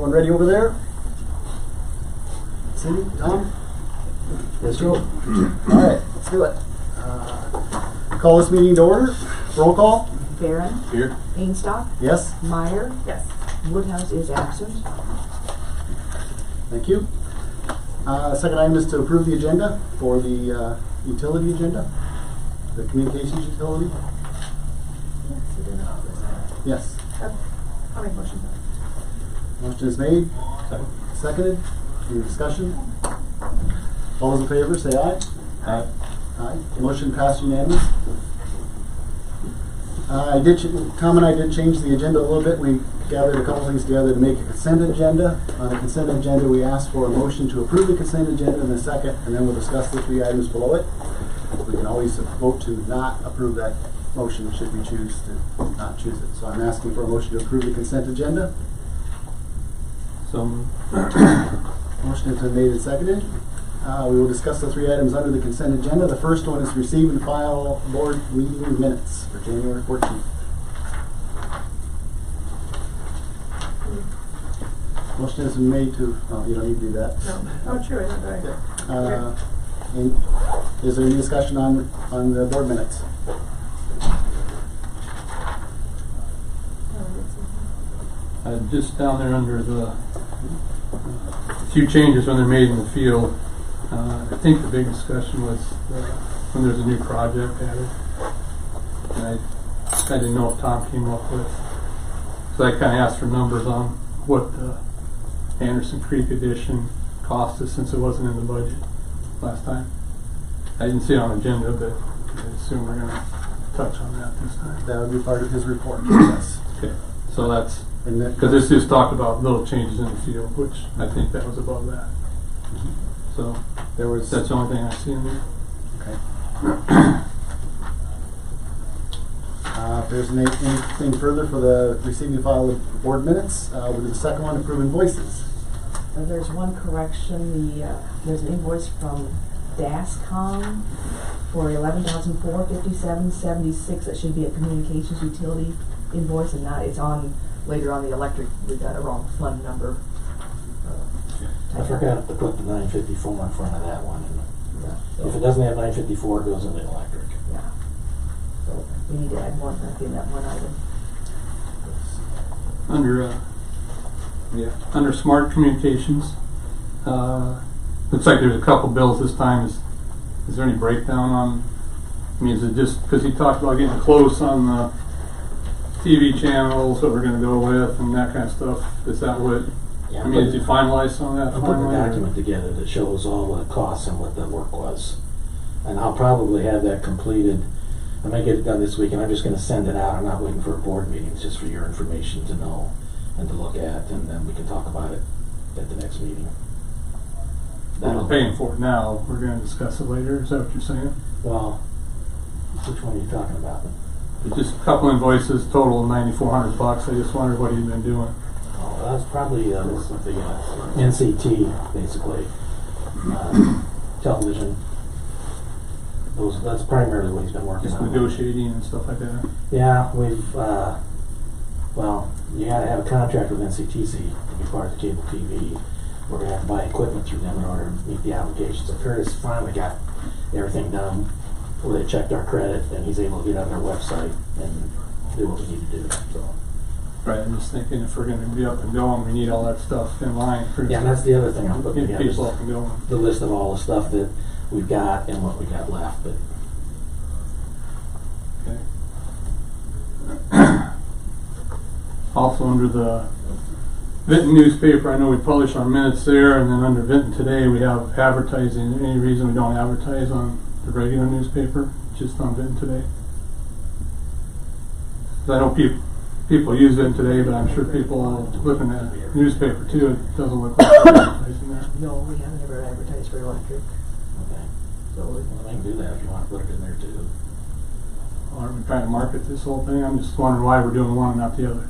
Everyone ready over there? Cindy, Tom? Yes, Joe? All right, let's do it. Uh, Call this meeting to order. Roll call? Barron, Here. Ainstock, Yes, Meyer. Yes. Woodhouse is absent. thank you. Uh, Second item is to approve the agenda for the uh, utility agenda, the communications utility. Yes. I'll make motion. Motion is made. Seconded. Any discussion? All those in favor, say aye. Aye. Aye. Motion passed unanimous. Uh, I did, Tom and I did change the agenda a little bit. We gathered a couple things together to make a consent agenda. On the consent agenda, we asked for a motion to approve the consent agenda in a second, and then we'll discuss the three items below it. We can always vote to not approve that motion should we choose to not choose it. So I'm asking for a motion to approve the consent agenda. So Motion has been made and seconded. Uh, we will discuss the three items under the consent agenda. The first one is receive and file board meeting minutes for January fourteenth. Motion has been made to, oh, you don't need to do that. No. Oh, true, isn't it? Right. Uh, and is there any discussion on, on the board minutes? Uh, just down there under the uh, few changes when they're made in the field. Uh, I think the big discussion was uh, when there's a new project added, and I I didn't know if Tom came up with. So I kind of asked for numbers on what the Anderson Creek addition cost us since it wasn't in the budget last time. I didn't see it on the agenda, but I assume we're going to touch on that this time. That would be part of his report, yes. Okay, so that's And that- because this just talked about little changes in the field, which I think that was above that. So There was. that's the only thing I see in there. Okay. Uh, if there's any, anything further for the receiving file of board minutes, uh, we'll do the second one, approve invoices. Uh, There's one correction, the, uh, there's an invoice from DASCOM for eleven thousand four fifty-seven seventy-six, that should be a communications utility invoice, and not, it's on, later on the electric, we got a wrong fund number. uh, I forgot to put the nine fifty-four in front of that one. Yeah, If it doesn't have nine fifty-four, it goes in the electric. yeah. So, we need to add one, I think, that one item. Under uh, yeah, under smart communications, uh, looks like there's a couple bills this time. Is is there any breakdown on? I mean, is it just because he talked about getting close on the TV channels, what we're going to go with, and that kind of stuff? Is that what? Yeah, I mean, did you finalize some of that? I'm putting a document together that shows all the costs and what the work was. And I'll probably have that completed. I may get it done this week, and I'm just gonna send it out. I'm not waiting for a board meeting, it's just for your information to know and to look at, and then we can talk about it at the next meeting. Well, We're paying for it now. We're going to discuss it later. Is that what you're saying? Well, which one are you talking about? It's just a couple invoices, total of ninety four hundred bucks. I just wondered what he'd been doing. Oh, that's probably uh, the uh, NCT, basically, uh, television. Those, that's primarily what he's been working Just on. negotiating and stuff like that. Yeah, we've, uh, well, you gotta have a contract with NCTC to be part of the cable TV. We're gonna have to buy equipment through them in order to meet the obligations. So Curtis finally got everything done, where they checked our credit, and he's able to get on their website and do what we need to do, so. Right, I'm just thinking if we're gonna be up and going, we need all that stuff in line for Yeah, and that's the other thing I'm looking get together. people up and going. The list of all the stuff that we've got and what we got left, but Okay. Also under the Vinton newspaper, I know we publish our minutes there, and then under Vinton today, we have advertising. Any reason we don't advertise on the regular newspaper, just on Vinton today. I know people, people use Vinton today, but I'm sure people looking at the newspaper too, it doesn't look like advertising there. No, we haven't ever advertised for electric, okay. so we- Well, I can do that if you wanna put it in there too. Are we trying to market this whole thing? I'm just wondering why we're doing one and not the other.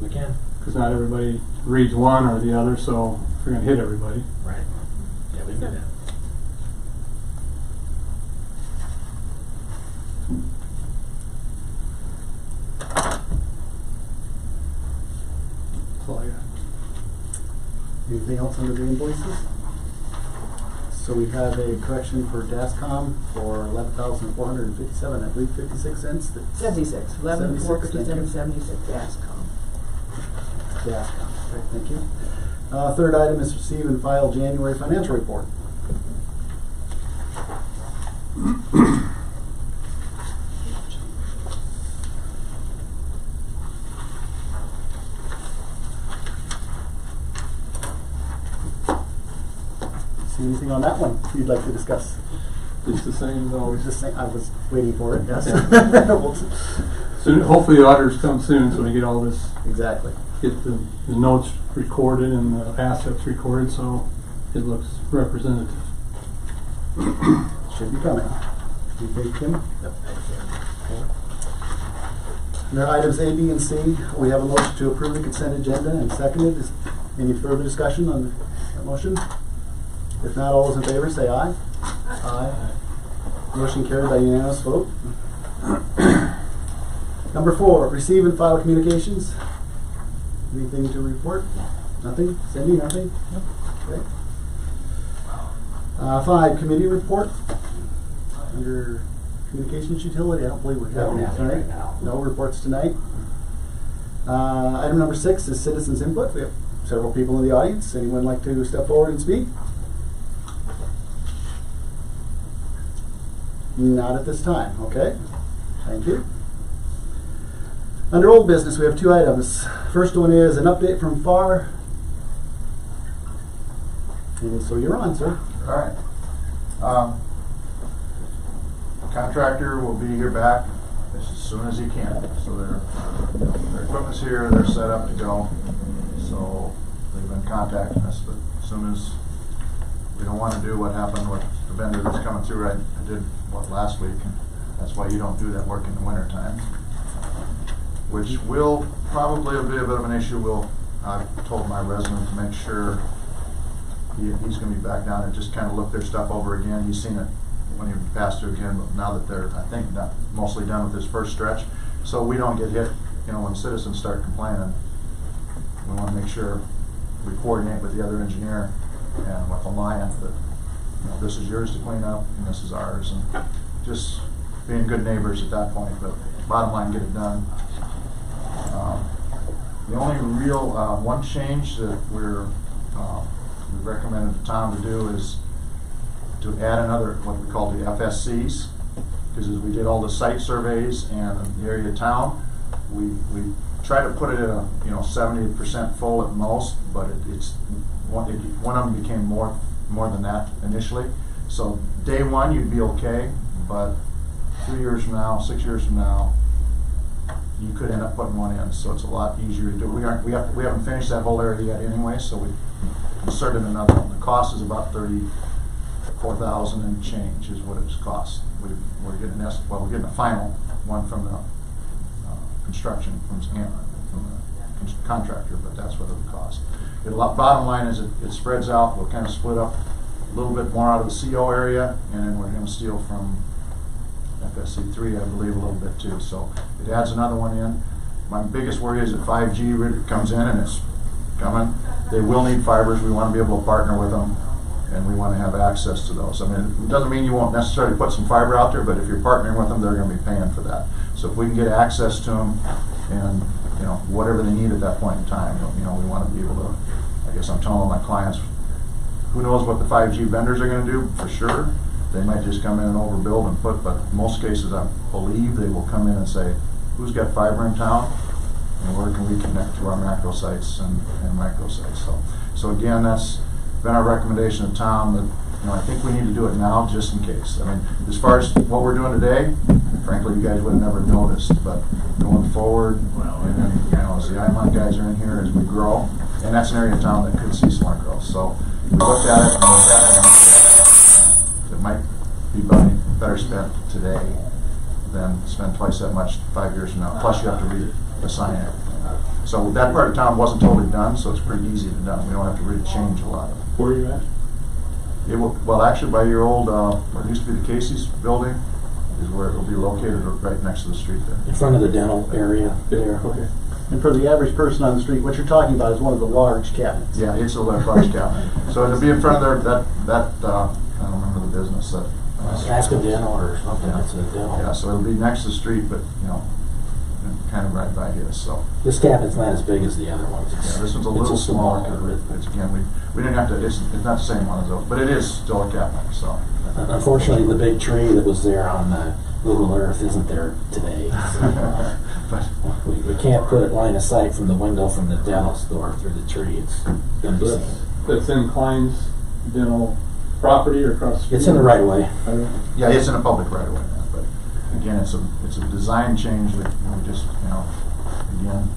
We can. Because not everybody reads one or the other, so if we're gonna hit everybody. Right. Yeah, we can do that. Anything else under the invoices? So we have a correction for DASCOM for eleven thousand four hundred and fifty-seven, I believe fifty-six cents. That's Seventy-six, eleven, four 76, thank you. fifty-seven, seventy-six, Gascom. DASCOM, okay, thank you. Uh, third item is receive and file January financial report. anything on that one you'd like to discuss? It's the same as always. Just saying, I was waiting for it, yes. Soon, hopefully the auditors come soon, so we get all this, Exactly. get the, the notes recorded and the assets recorded, so it looks representative. Should be coming. You think, Kim? Under items A, B, and C, we have a motion to approve the consent agenda and seconded. Is any further discussion on that motion? If not, all those in favor say aye. Aye. Motion carried by unanimous vote. Number four, receive and file communications. Anything to report? Nothing? Cindy, nothing? Okay. Uh, five, committee report. Under communications utility, I don't believe we have Don't any tonight. right now. No reports tonight. Uh, item number six is citizens input. We have several people in the audience. Anyone like to step forward and speak? Not at this time, okay? Thank you. Under old business, we have two items. First one is an update from FAR. And so you're on, sir. All right. Um, Contractor will be here back as soon as he can, so their, their equipment's here, they're set up to go. So they've been contacting us, but as soon as, we don't wanna do what happened with the vendor that's coming through, I, I did, what, last week, and that's why you don't do that work in the winter time. Which will probably be a bit of an issue, we'll, I told my resident to make sure he, he's gonna be back down and just kind of look their stuff over again. He's seen it when he passed through again, but now that they're, I think, not mostly done with this first stretch. So we don't get hit, you know, when citizens start complaining. We wanna make sure we coordinate with the other engineer and with Alliant that, you know, this is yours to clean up and this is ours. And just being good neighbors at that point, but bottom line, get it done. Um, The only real, uh, one change that we're, uh, we recommended to Tom to do is to add another, what we call the FSCs. Because as we did all the site surveys and the area of town, we, we try to put it at a, you know, seventy percent full at most, but it, it's, one, it, one of them became more, more than that initially. So day one, you'd be okay, but three years from now, six years from now, you could end up putting one in, so it's a lot easier to do. We aren't, we have, we haven't finished that whole area yet anyway, so we inserted another one. The cost is about thirty-four thousand and change is what it's cost. We, we're getting this, well, we're getting a final one from the, uh, construction, from, from the contractor, but that's what it would cost. The bottom line is it, it spreads out, we'll kind of split up a little bit more out of the CO area, and then we're gonna steal from FSC three, I believe, a little bit too, so it adds another one in. My biggest worry is that five G really comes in and it's coming, they will need fibers, we wanna be able to partner with them, and we wanna have access to those. I mean, it doesn't mean you won't necessarily put some fiber out there, but if you're partnering with them, they're gonna be paying for that. So if we can get access to them and, you know, whatever they need at that point in time, you know, we wanna be able to, guess I'm telling my clients, who knows what the five G vendors are gonna do, for sure. They might just come in and overbuild and put, but most cases, I believe they will come in and say, who's got fiber in town? And where can we connect to our macro sites and, and micro sites? So, so again, that's been our recommendation to Tom that, you know, I think we need to do it now just in case. I mean, as far as what we're doing today, frankly, you guys would have never noticed, but going forward, and then, you know, as the IMON guys are in here, as we grow, and that's an area of town that could see smart growth. So we looked at it and looked at it and it might be better spent today than spend twice that much five years from now. Plus you have to reassign it. So that part of town wasn't totally done, so it's pretty easy to done. We don't have to really change a lot of it. Where are you at? It will, well, actually by your old, uh, what used to be the Casey's building is where it will be located right next to the street there. In front of the dental area there. Okay. And for the average person on the street, what you're talking about is one of the large cabinets. Yeah, it's a large large cabinet. So it'll be in front of their, that, that, uh, I don't remember the business, that. uh, Aspen Dental or something, it's a dental. Yeah, so it'll be next to the street, but, you know, kind of right by his, so. This cabinet's not as big as the other ones. Yeah, this one's a little smaller, but because it's, again, we, we didn't have to, it's, it's not the same one as those, but it is still a cabinet, so. Unfortunately, the big tree that was there on the Google Earth isn't there today. So, uh, But, we, we can't put it line of sight from the window from the dental store through the tree. It's gonna be That's, seen. that's in Klein's dental property or across the street? It's in the right of way. I don't- yeah, it's in a public right of way now, but again, it's a, it's a design change that we just, you know, again,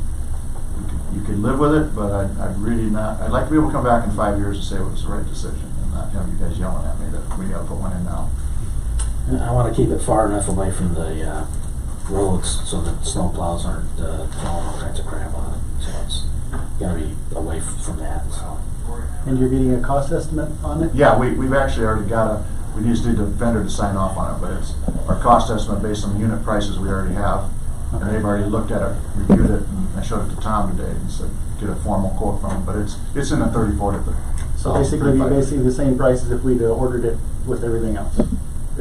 you could, you could live with it, but I'd, I'd really not, I'd like to be able to come back in five years and say it was the right decision and not have you guys yelling at me that we gotta put one in now. I want to keep it far enough away from the uh, roads so that snowplows aren't uh, throwing all kinds of crap on it. So it's got to be away f- from that. So And you're getting a cost estimate on it? Yeah, we, we've actually already got a, we just need the vendor to sign off on it, but it's our cost estimate based on the unit prices we already have. And they've already looked at it, reviewed it, and I showed it to Tom today and said, get a formal quote from him, but it's, it's in the thirty-four to thirty. So basically, it'd be basically the same price as if we'd uh, ordered it with everything else.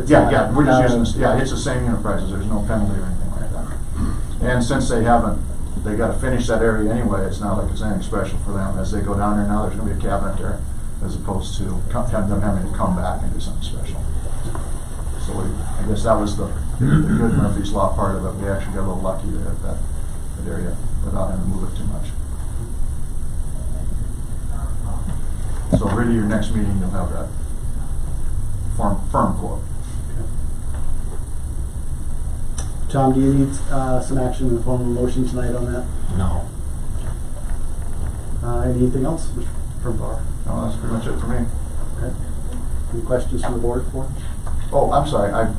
Yeah, yeah, we're just using, this- yeah, it's the same unit prices, there's no penalty or anything like that. And since they haven't, they gotta finish that area anyway, it's not like it's anything special for them. As they go down there now, there's gonna be a cabinet there, as opposed to co- have them having to come back and do something special. So we, I guess that was the, the good Murphy's Law part of it, we actually got a little lucky there at that, that area, without having to move it too much. So really, your next meeting, you'll have that firm, firm quote. Tom, do you need uh, some action in the form of a motion tonight on that? no, Uh, Anything else from Bar? No, that's pretty much it for me. Okay. Any questions from the board for? Oh, I'm sorry, I,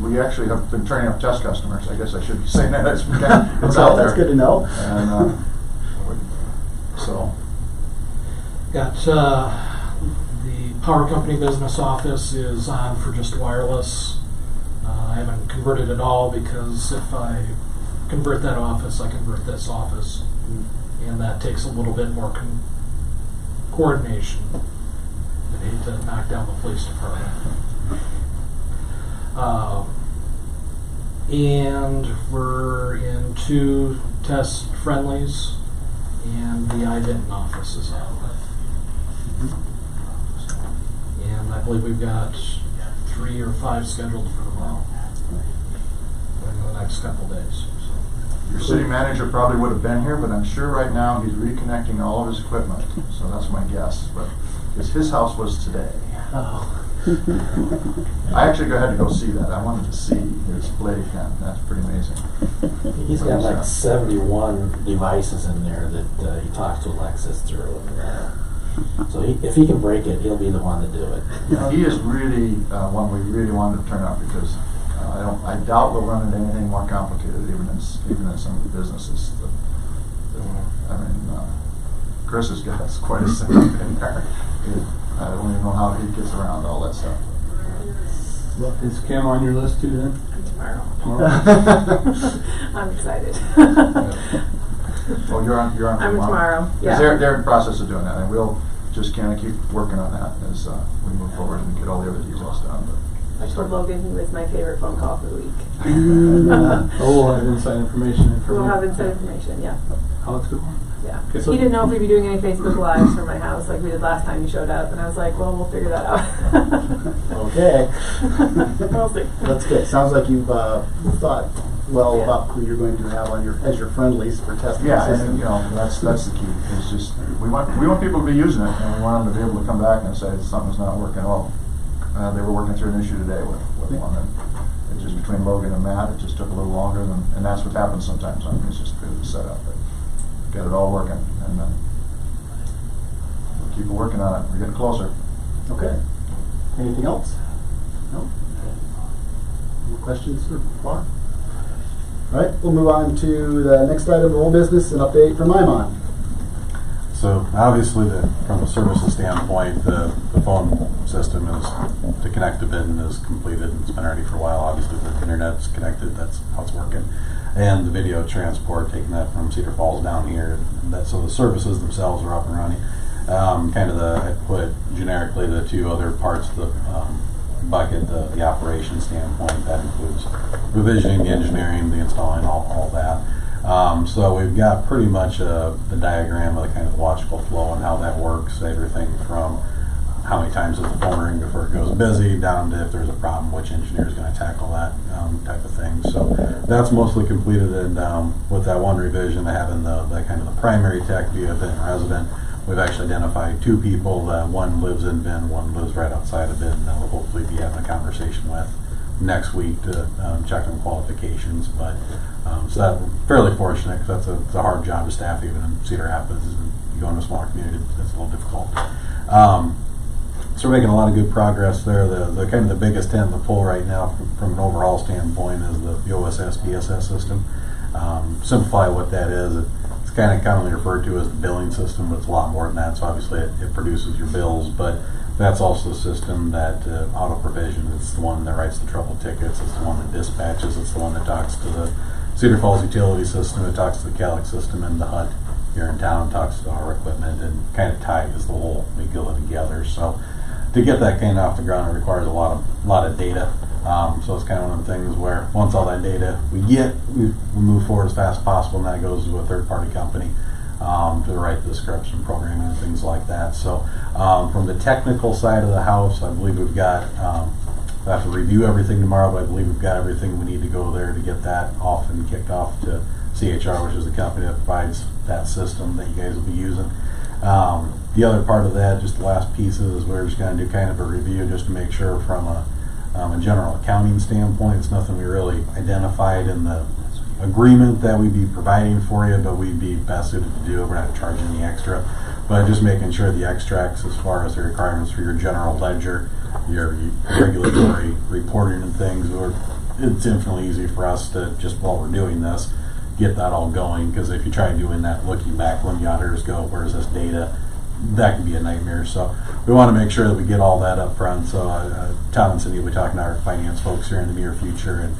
we actually have been training up test customers, I guess I should be saying that, it's, it's out there. That's good to know. And, uh, so, Got, uh, the power company business office is on for just wireless. I haven't converted it all because if I convert that office, I convert this office. And that takes a little bit more coordination. I hate to knock down the police department. Um, and we're in two test friendlies, and the I-Denton office is out. And I believe we've got three or five scheduled for tomorrow. In the next couple days. so. your city manager probably would have been here, but I'm sure right now he's reconnecting all of his equipment, so that's my guess, but, because his house was today. Oh. I actually had to go see that, I wanted to see his blade pen, that's pretty amazing. he's got like seventy-one devices in there that uh, he talks to Alexa through. And, uh, so he, if he can break it, he'll be the one to do it. Yeah, he is really uh, one we really wanted to turn out because I don't, I doubt we'll run into anything more complicated even in, even in some of the businesses. that- that, I mean, uh, Chris has got quite a setup in there. I don't even know how he gets around all that stuff. Well, Is Kim on your list too then? tomorrow. Tomorrow? I'm excited. Well, you're on, you're on I'm tomorrow, 'Cause yeah. They're, they're in the process of doing that and we'll just kind of keep working on that as uh, we move forward and get all the other details done. But I told Logan he was my favorite phone call for the week. Oh, we'll have inside information in We'll you. have inside information, yeah, Oh, that's a good one. yeah. Okay, so- He didn't know if we'd be doing any Facebook Lives from my house like we did last time he showed up, and I was like, well, we'll figure that out. Okay. We'll see. That's good. Sounds like you've uh, thought well Yeah. about who you're going to have on your, as your friendlies for testing. Yeah, system. and you know, that's, that's the key, is just, we want, we want people to be using it, and we want them to be able to come back and say something's not working well. Uh, they were working through an issue today with, with one, and it just between Logan and Matt, it just took a little longer than, and that's what happens sometimes, I mean, it's just good to set up, but get it all working, and then we'll keep working on it, we're getting closer. Okay. Anything else? No? More questions for Barr? All right, we'll move on to the next item of old business, an update from Imon. So obviously, the, from a services standpoint, the, the phone system is to connect to Vinton is completed. It's been ready for a while. Obviously, the internet's connected. That's how it's working. And the video transport, taking that from Cedar Falls down here. That so the services themselves are up and running. Um, kind of the I put generically the two other parts of the um, bucket, the, the operation standpoint. That includes provisioning, the engineering, the installing, all, all that. Um, so we've got pretty much a, the diagram of the kind of logical flow and how that works. Everything from how many times does the phone ring before it goes busy, down to if there's a problem, which engineer is going to tackle that um, type of thing. So that's mostly completed, and um, with that one revision, having the, the kind of the primary tech be a Vinton resident, we've actually identified two people. That one lives in Vinton, one lives right outside of Vinton. That we'll hopefully be having a conversation with next week to um, check on qualifications. But um, so that fairly fortunate because that's a, it's a hard job to staff even in Cedar Rapids. And you go into a smaller community, it's a little difficult. Um, so we're making a lot of good progress there. The, the kind of the biggest tent in the pole right now from, from an overall standpoint is the, the OSS BSS system. Um, simplify what that is. It, it's kind of commonly referred to as the billing system, but it's a lot more than that. So obviously it, it produces your bills, but that's also the system that uh, auto provision. It's the one that writes the trouble tickets. It's the one that dispatches. It's the one that talks to the Cedar Falls utility system. It talks to the Calix system and the HUD here in town. Talks to our equipment and kind of ties the whole McGill together. So to get that kind of off the ground, it requires a lot of lot of data. Um, so it's kind of one of the things where once all that data we get, we, we move forward as fast as possible, and that goes to a third party company um, to write the scripts and programming and things like that. So um, from the technical side of the house, I believe we've got. Um, we have to review everything tomorrow, but I believe we've got everything we need to go there to get that off and kicked off to CHR, which is the company that provides that system that you guys will be using. Um, the other part of that, just the last piece is we're just going to do kind of a review just to make sure from a, um, a general accounting standpoint, it's nothing we really identified in the agreement that we'd be providing for you, but we'd be best suited to do it. We're not charging any extra, but just making sure the extracts as far as the requirements for your general ledger, your, regulatory reporting and things, or it's infinitely easy for us to just while we're doing this get that all going. Because if you try doing that looking back when the auditors go where's this data? That can be a nightmare. So we want to make sure that we get all that up front. So uh, uh, tom and cindy will be talking to our finance folks here in the near future and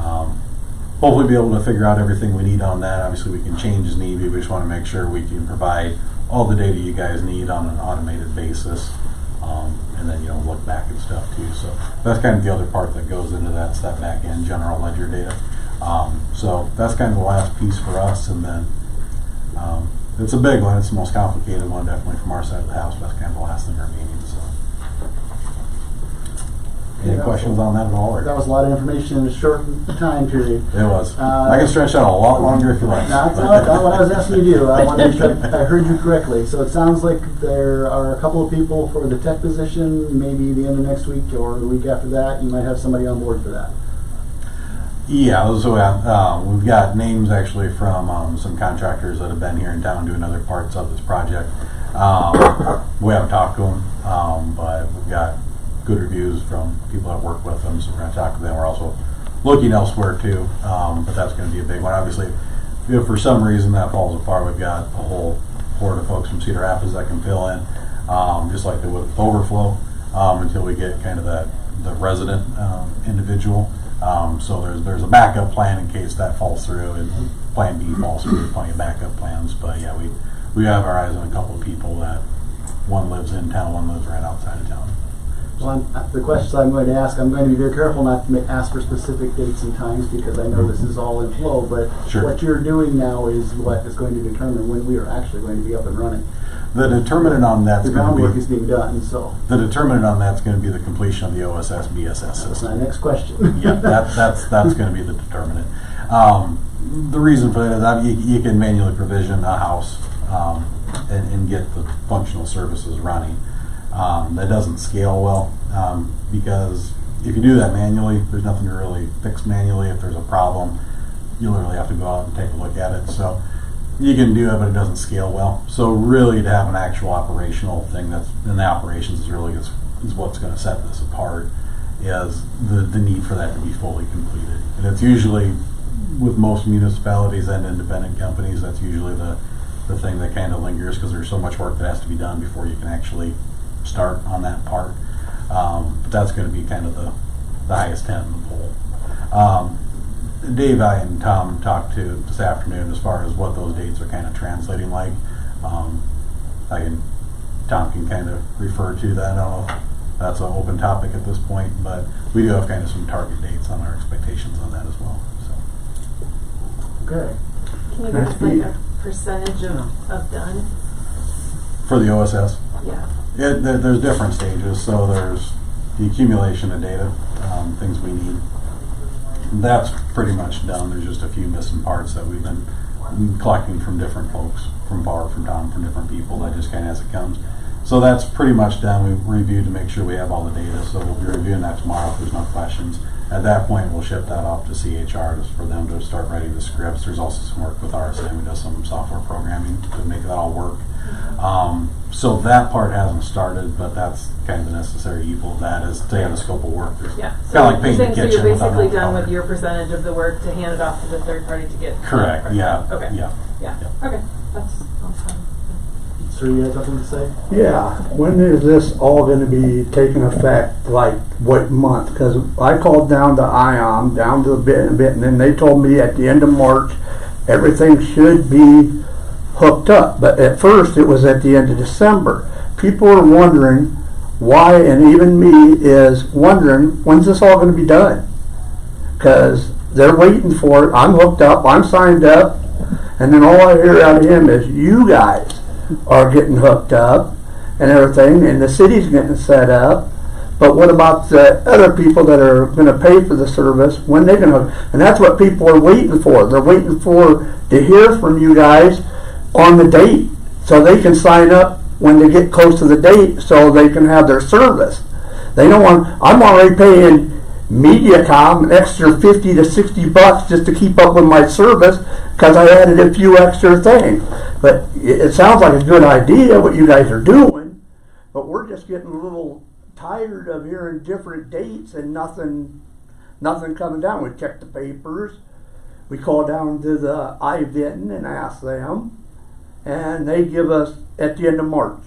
um, hopefully be able to figure out everything we need on that obviously we can change as need we just want to make sure we can provide all the data you guys need on an automated basis um, and then you know look back and stuff too so that's kind of the other part that goes into that it's that back end general ledger data um, so that's kind of the last piece for us, and then um, it's a big one. It's the most complicated one, definitely from our side of the house. But that's kind of the last thing remaining. Any Yeah. questions on that at all? Or? That was a lot of information in a short time period. It was. Uh, I can stretch out a lot longer if you like. That's not, not what I was asking you to do. I want to make sure I heard you correctly. So it sounds like there are a couple of people for the tech position, maybe the end of next week or the week after that. You might have somebody on board for that. Yeah, so uh, uh, we've got names actually from um, some contractors that have been here in town doing other parts of this project. Um, we haven't talked to them, um, but we've got good reviews from people that work with them, so we're going to talk to them. We're also looking elsewhere too, um, but that's going to be a big one. Obviously, if for some reason that falls apart, we've got a whole horde of folks from Cedar Rapids that can fill in, um, just like they would with Overflow, um, until we get kind of that the resident um, individual. Um, so there's there's a backup plan in case that falls through, and Plan B falls through. There's plenty of backup plans, but yeah, we we have our eyes on a couple of people that one lives in town, one lives right outside of town. Uh, the questions I'm going to ask, I'm going to be very careful not to ma- ask for specific dates and times because I know this is all in flow. But Sure. what you're doing now is what is going to determine when we are actually going to be up and running. The determinant on that's The going groundwork to is be being done, so the determinant on that's going to be the completion of the OSS BSS that's system. my next question. yeah, that, that's that's going to be the determinant. Um, the reason for that is that you, you can manually provision a house um, and, and get the functional services running. Um, that doesn't scale well um, because if you do that manually, there's nothing to really fix manually. If there's a problem, you literally have to go out and take a look at it. So you can do it, but it doesn't scale well. So really, to have an actual operational thing that's in the operations is really is, is what's going to set this apart is the, the need for that to be fully completed. And it's usually with most municipalities and independent companies, that's usually the, the thing that kind of lingers because there's so much work that has to be done before you can actually start on that part. Um, but that's gonna be kind of the, the highest tent in the pole. Um, Dave, I and Tom talked to this afternoon as far as what those dates are kind of translating like. Um, I can, Tom can kind of refer to that. I don't know if that's an open topic at this point, but we do have kind of some target dates on our expectations on that as well. So. Okay. Can you give us like a percentage of, of done? For the OSS, Yeah. There, there's different stages. So there's the accumulation of data, um, things we need. That's pretty much done. There's just a few missing parts that we've been collecting from different folks, from Barb, from Tom, from different people. That just kind of as it comes. So that's pretty much done. We've reviewed to make sure we have all the data. So we'll be reviewing that tomorrow if there's no questions. At that point, we'll ship that off to CHR for them to start writing the scripts. There's also some work with RSM who does some software programming to make that all work. Um, so that part hasn't started, but that's kind of the necessary evil of that is to have a scope of work. There's Yeah. kind of like you're painting saying a so kitchen you're without basically no done with your percentage of the work to hand it off to the third party to get. Correct. Yeah. Okay. Yeah. Yeah. Yeah. Okay. That's, that's fine. Sir, you have something to say? Yeah, when is this all gonna be taking effect, like what month? Cause I called down to IOM, down to Vinton, bit, and then they told me at the end of March, everything should be hooked up. But at first, it was at the end of December. People are wondering why, and even me is wondering, when's this all gonna be done? Cause they're waiting for it, I'm hooked up, I'm signed up, and then all I hear out of him is, you guys are getting hooked up and everything, and the city's getting set up. But what about the other people that are going to pay for the service? When they going to? And that's what people are waiting for. They're waiting for to hear from you guys on the date, so they can sign up when they get close to the date, so they can have their service. They don't want. I'm already paying MediaCom an extra fifty to sixty bucks just to keep up with my service because I added a few extra things. But it, sounds like a good idea what you guys are doing, but we're just getting a little tired of hearing different dates and nothing, nothing coming down. We check the papers. We call down to the IVIN and ask them, and they give us at the end of March.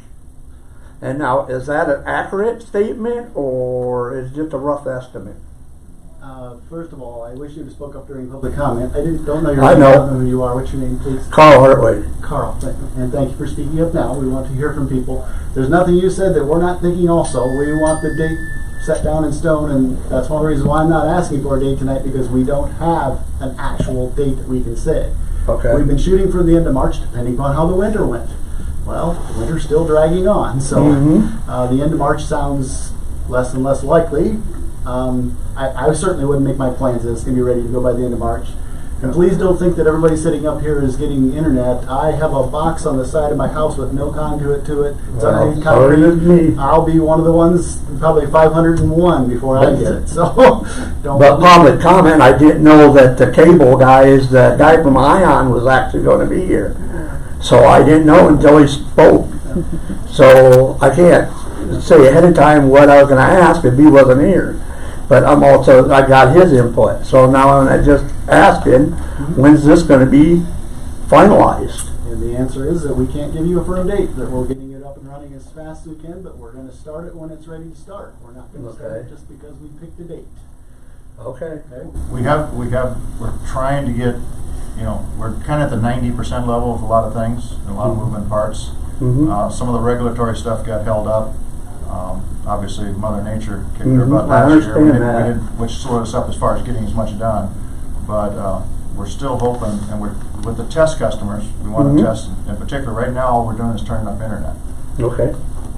And now, is that an accurate statement or is it just a rough estimate? Uh, first of all, I wish you'd have spoke up during public comment. I didn't, don't know your I name. know. don't know who you are. What's your name, please? Carl Hartway. Carl, th- and thank you for speaking up now. We want to hear from people. There's nothing you said that we're not thinking also. We want the date set down in stone, and that's one of the reasons why I'm not asking for a date tonight, because we don't have an actual date that we can say. Okay. We've been shooting for the end of March, depending upon how the winter went. Well, the winter's still dragging on, so Mhm. uh, the end of March sounds less and less likely. Um, I, I certainly wouldn't make my plans that it's going to be ready to go by the end of March. And please don't think that everybody sitting up here is getting internet. I have a box on the side of my house with no conduit to it. It's Well, underneath concrete. me. I'll be one of the ones, probably 501 before I get it. So don't. But public comment, I didn't know that the cable guys, the guy from Ion was actually going to be here. So I didn't know until he spoke. So I can't say ahead of time what I was going to ask if he wasn't here. But I'm also, I got his input. So now I'm just asking, when's this going to be finalized? And the answer is that we can't give you a firm date, that we're getting it up and running as fast as we can, but we're gonna start it when it's ready to start. We're not gonna start it Okay. just because we picked a date, Okay. okay? We have, we have, we're trying to get, you know, we're kind of at the ninety percent level with a lot of things, and a lot of moving parts. Mhm. Uh, some of the regulatory stuff got held up. Um, obviously, Mother Nature kicked her Mhm, butt I last year. We understand didn't- that. We didn't, which slowed us up as far as getting as much done. But, uh, we're still hoping, and we're, with the test customers, we want Mhm. to test, in particular, right now, all we're doing is turning up internet. Okay.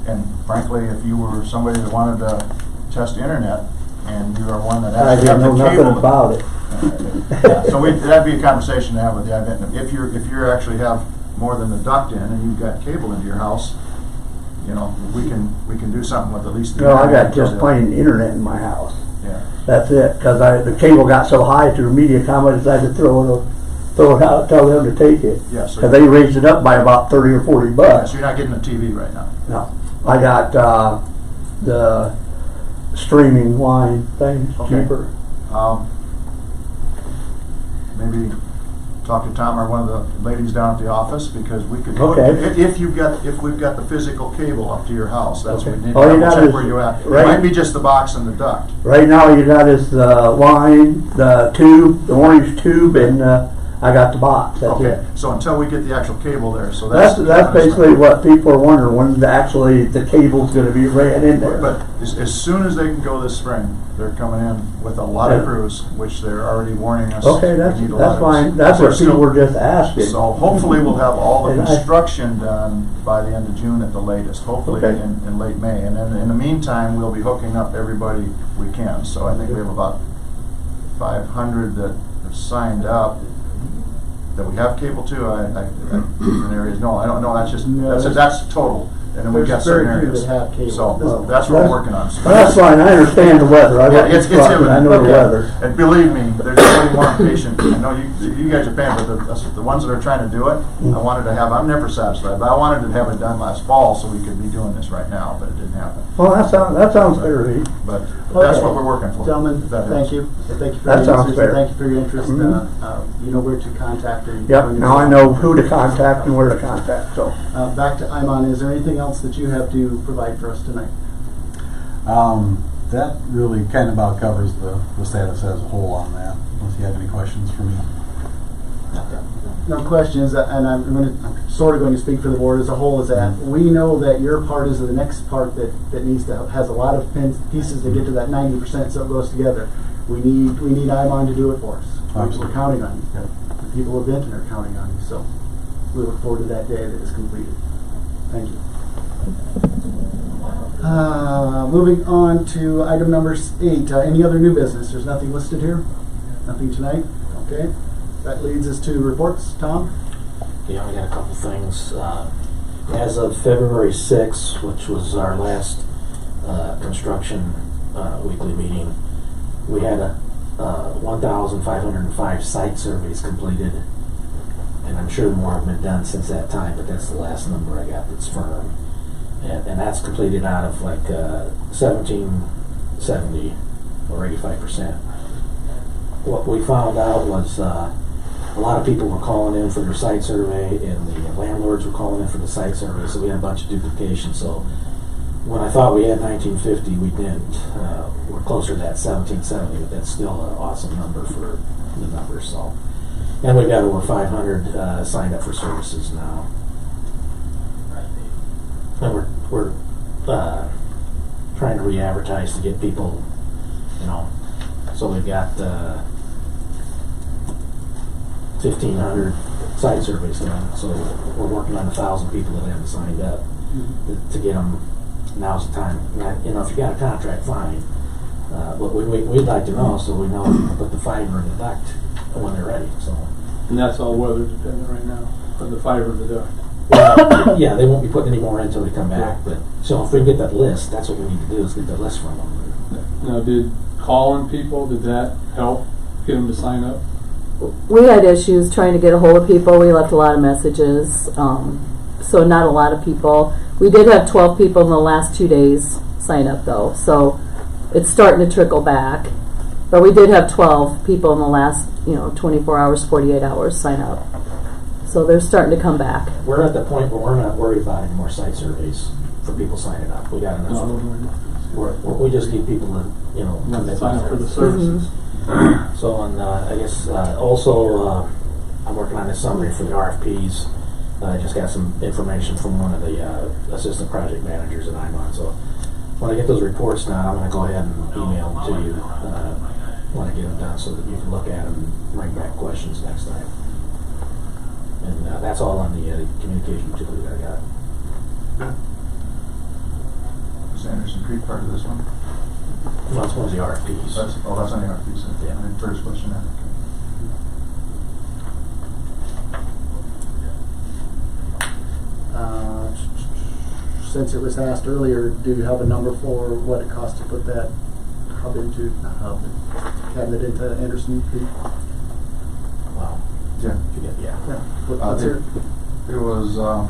And frankly, if you were somebody that wanted to test internet, and you are one that I actually didn't have know the nothing cable. about it. Yeah, So we, that'd be a conversation to have with the admin. If you're, if you're actually have more than the duct in and you've got cable into your house, you know, we can, we can do something with at least the. No, I internet got just plain internet in my house. Yeah. That's it, because I, the cable got so high through MediaCom, I decided to throw it, throw it out, tell them to take it. Yeah, so- Because they raised it up by about thirty or forty Yeah, bucks. So you're not getting a TV right now. No, I got, uh, the streaming line thing Okay. cheaper. Um, maybe talk to Tom or one of the ladies down at the office, because we could. Okay. If, if you've got, if we've got the physical cable up to your house, that's what we need to All you double got check is- where you at. It right. might be just the box and the duct. Right now, you got is the line, the tube, the orange tube, and uh, I got the box. That's Okay, it. so until we get the actual cable there, so that's. That's that's basically what people are wondering when the, actually the cable's going to be ran in there. But as, as soon as they can go this spring, they're coming in with a lot of Yeah. crews, which they're already warning us. okay, we that's need a lot that's of fine. That's So what people still- were just asking. So hopefully we'll have all the And I- construction done by the end of June at the latest, hopefully Okay. in, in late May. And then in the meantime, we'll be hooking up everybody we can. So I think we have about five hundred that have signed up. That we have cable to, I, I, I, different areas, no, I don't know, that's just, No, that's, that's total. And then we've got There's very certain few areas. that have cable. So Well, that's what we're working on. So Well, that's fine. I understand the weather. I yeah, work it's, it's truck, and I know the weather. And believe me, there's nobody more impatient. I know you, you guys are paying, but the, us- the ones that are trying to do it, Mm. I wanted to have, I'm never satisfied, but I wanted to have it done last fall so we could be doing this right now, but it didn't happen. Well, that sounds that sounds fair to me. But that's Okay. what we're working for. Gentlemen, if that thank helps. you. Thank you for That your sounds answers, fair. and thank you for your interest. Mhm. Uh, uh, You know where to contact. and- Yep. Now I know who to contact and where to contact. So. Uh, Back to Imon, is there anything else that you have to provide for us tonight? Um, that really kind of about covers the, the status as a whole on that, unless you have any questions for me. No questions, uh, and I'm going to, I'm sort of going to speak for the board as a whole, is that we know that your part is the next part that, that needs to, has a lot of pins, pieces to get to that ninety percent so it goes together. We need, we need Imon to do it for us. We're counting on you. Yep. The people of Vinton are counting on you, so we look forward to that day that is completed. Thank you. Uh, moving on to item number eight, uh, any other new business? There's nothing listed here? Nothing tonight? Okay. That leads us to reports. Tom? Yeah, we got a couple things. Uh, as of February 6th, which was our last uh, construction uh, weekly meeting, we had a, uh, 1,505 site surveys completed. And I'm sure more have been done since that time, but that's the last number I got that's firm. And, and that's completed out of like uh, 1770 or 85%. What we found out was uh, a lot of people were calling in for their site survey, and the landlords were calling in for the site survey, so we had a bunch of duplication. So when I thought we had 1950, we didn't. Uh, we're closer to that 1770, but that's still an awesome number for the numbers. So, and we've got over 500 uh, signed up for services now, and we're we're uh, trying to re-advertise to get people, you know. So we've got. Uh, fifteen hundred site surveys done, so we're working on a thousand people that haven't signed up to get them. Now's the time. You know, if you got a contract, fine. Uh, but we, we, we'd like to know so we know we put the fiber in the duct when they're ready. So, And that's all weather dependent right now, for the fiber in the duct. yeah, they won't be putting any more in until they come back. But so if we can get that list, that's what we need to do is get the list from them. Now, did calling people, did that help get them to sign up? we had issues trying to get a hold of people. We left a lot of messages, um, so not a lot of people. We did have 12 people in the last two days sign up, though, so it's starting to trickle back. But we did have 12 people in the last, you know, 24 hours, 48 hours sign up. So they're starting to come back. We're at the point where we're not worried about any more site surveys for people signing up. We got enough. No, of them. we're- We're, we're, just need people to, you know, we're commit Sign up for the themselves. services. So, on, uh, I guess, uh, also, uh, I'm working on a summary for the RFPs. Uh, I just got some information from one of the uh, assistant project managers that I'm on. So, when I get those reports now, I'm going to go ahead and email them to you uh, when I get them done so that you can look at them and bring back questions next time. And uh, that's all on the uh, communication utility that I got. Is Anderson Creek part of this one? Well, that's one of the RFPs. That's, oh, that's on the RFP, so, Yeah. the first question there. Uh, Since it was asked earlier, do you have a number for what it costs to put that hub into, not hub, cabinet into Anderson Creek? Yeah. Yeah. Yeah. What- Uh, What's it, it? it was, um,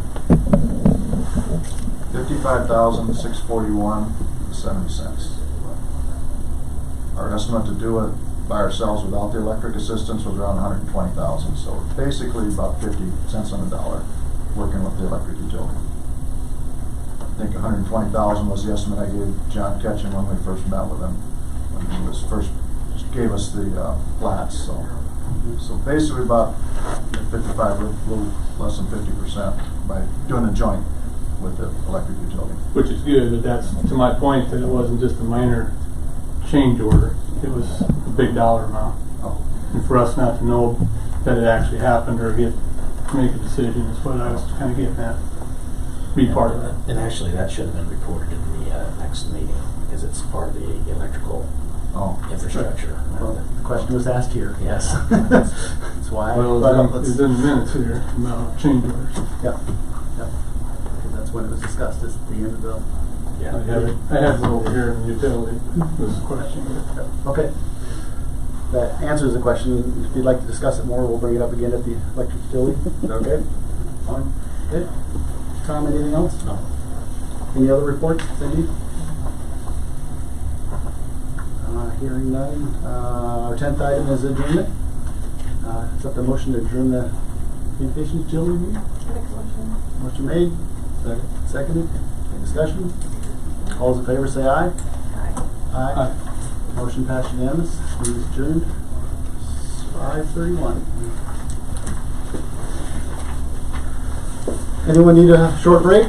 fifty-five thousand, six forty-one, seventy cents. Our estimate to do it by ourselves without the electric assistance was around hundred and twenty thousand, so basically about fifty cents on the dollar, working with the electric utility. I think hundred and twenty thousand was the estimate I gave John Ketchum when we first met with him, when he was first, gave us the, uh, plats, so. So basically about fifty-five, a little less than fifty percent by doing a joint with the electric utility. Which is good, but that's to my point that it wasn't just a minor change order. It was a big dollar amount. Oh, And for us not to know that it actually happened or get, make a decision is what I was kind of getting at. Be part of that. And actually, that should have been reported in the uh, next meeting because it's part of the electrical oh. infrastructure. Well, the question was asked here, yes. That's why. I Well, brought it up. it's Let's- in, it's in the minutes here about change orders. Yeah, yeah. Because that's when it was discussed, at the end of the, I Yeah. have it, I have it over here in the utility, was the question. okay. That answers the question. If you'd like to discuss it more, we'll bring it up again at the electric utility. Is that okay? Fine. Good. Tom, anything else? No. Any other reports, Cindy? Uh, hearing none. Uh, our tenth item is adjournment. Uh, accept the motion to adjourn the communications utility meeting. Motion made. Second. Seconded. Any discussion? All those in favor say aye. Aye. Motion passed unanimous. Meeting is adjourned. Five thirty-one. Anyone need a short break?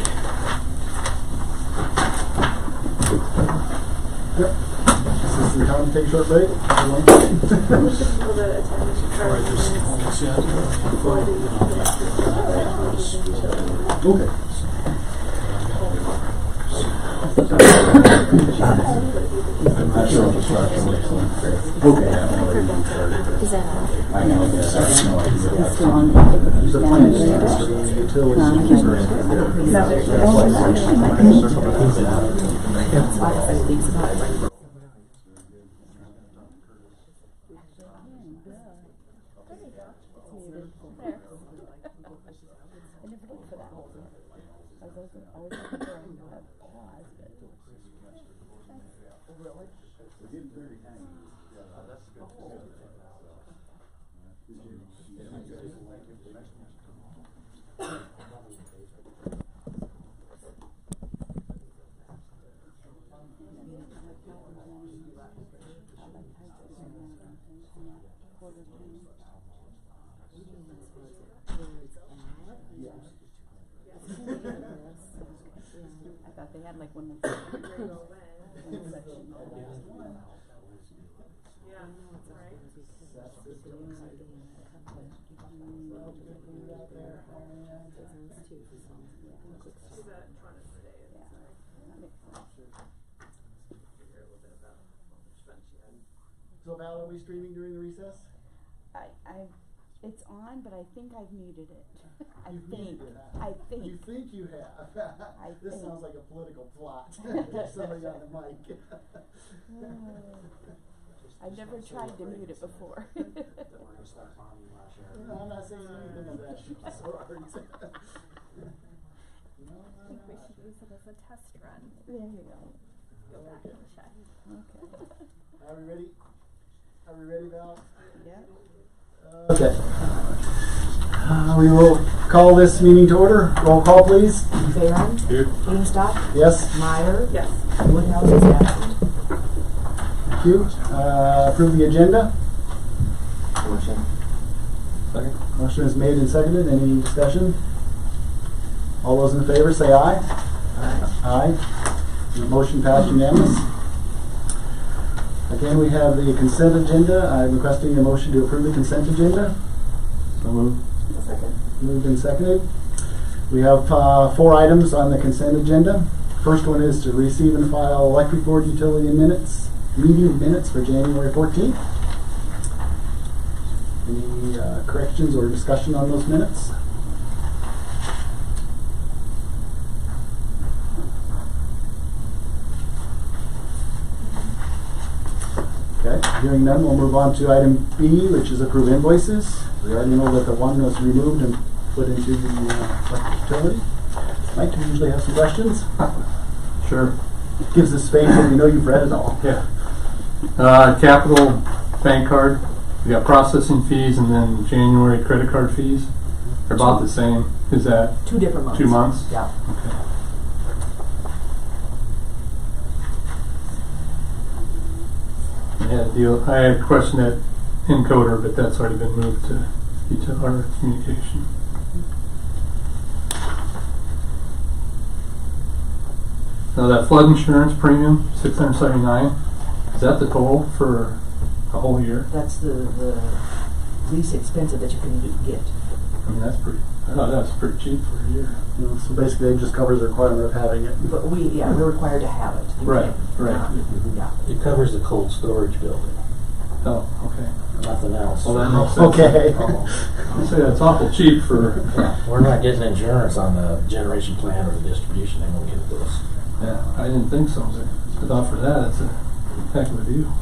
Yep. Assistant Tom, take a short break. Everyone? People that attend should try to do minutes for the Okay. I'm not sure if the structure looks like. Okay. Is that I know, yes, I have no idea. It's long. The plan is for the utilities. I doesn't always have paused. Really? We're getting very angry. Oh. that's good. Oh. Thought they had like one. So Val, are we streaming during the recess? I, I, it's on, but I think I've muted it. I You've think, muted it, huh? I You think. think you have? I This think. sounds like a political plot. There's somebody on the mic. I've never tried to mute it before. No, I'm not saying anything of that. Sorry. No, I think we should use it as a test run. There you go. Go back and check. Okay. Are we ready? Are we ready, Val? Yeah. Okay. Uh, we will call this meeting to order. Roll call, please. Barron? Here. Wingstop? Yes, Meyer? Yes. Woodhouse is absent. thank you. Uh, approve the agenda. Motion. Second. Motion is made and seconded. Any discussion? All those in favor say aye. Aye. The Motion passed unanimous. Again, we have the consent agenda. I'm requesting a motion to approve the consent agenda. So moved. Moved and seconded. We have uh, four items on the consent agenda. First one is to receive and file electric board utility minutes, meeting minutes for January 14th. Any uh, corrections or discussion on those minutes? Okay, hearing none, we'll move on to item B, which is approve invoices. We already know that the one was removed and put into the uh, electric utility. Mike, you usually have some questions? Sure. Gives us space and we know you've read it all. Yeah. Uh, capital bank card. We got processing fees and then January credit card fees. They're about the same. Is that Two different months. two months? Yeah. Okay. Had deal, I had a question at encoder, but that's already been moved to, to our communication. Now that flood insurance premium, six hundred seventy-nine, is that the total for a whole year? That's the, the least expensive that you can get. I mean, that's pretty, I thought that's pretty cheap for a year. You know, So basically, it just covers the requirement of having it. But we, yeah, we're required to have it. You Right, can't- right. Yeah. It covers the cold storage building, Oh, okay. nothing else. Well, that makes sense. Okay. Oh. I'll say that's awful cheap for, We're not getting insurance on the generation plant or the distribution, they won't give it to us. yeah, I didn't think so. I thought for that, it's a heck of a deal.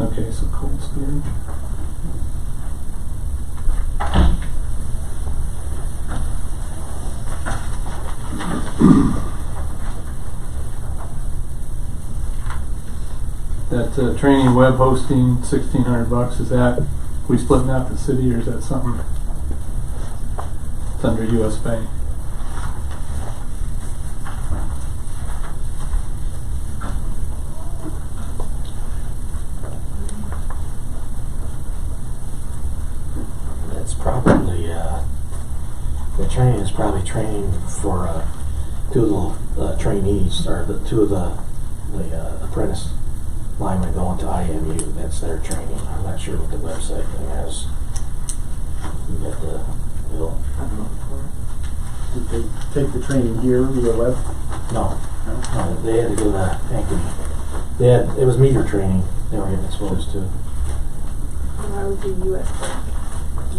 Okay, so cold storage. Uh, training web hosting, sixteen hundred bucks, is that, we splitting that the city or is that something? It's under US Bank. That's probably, uh, the training is probably training for, uh, two of the uh, trainees, or the, two of the, the uh, apprentice linemen going to IMU, that's their training. I'm not sure what the website thing has. You got the, bill? Did they take the training here via web? No, no, they had to go to Ankeny. They had, it was meter training they were getting exposed to, Why would be US Bank?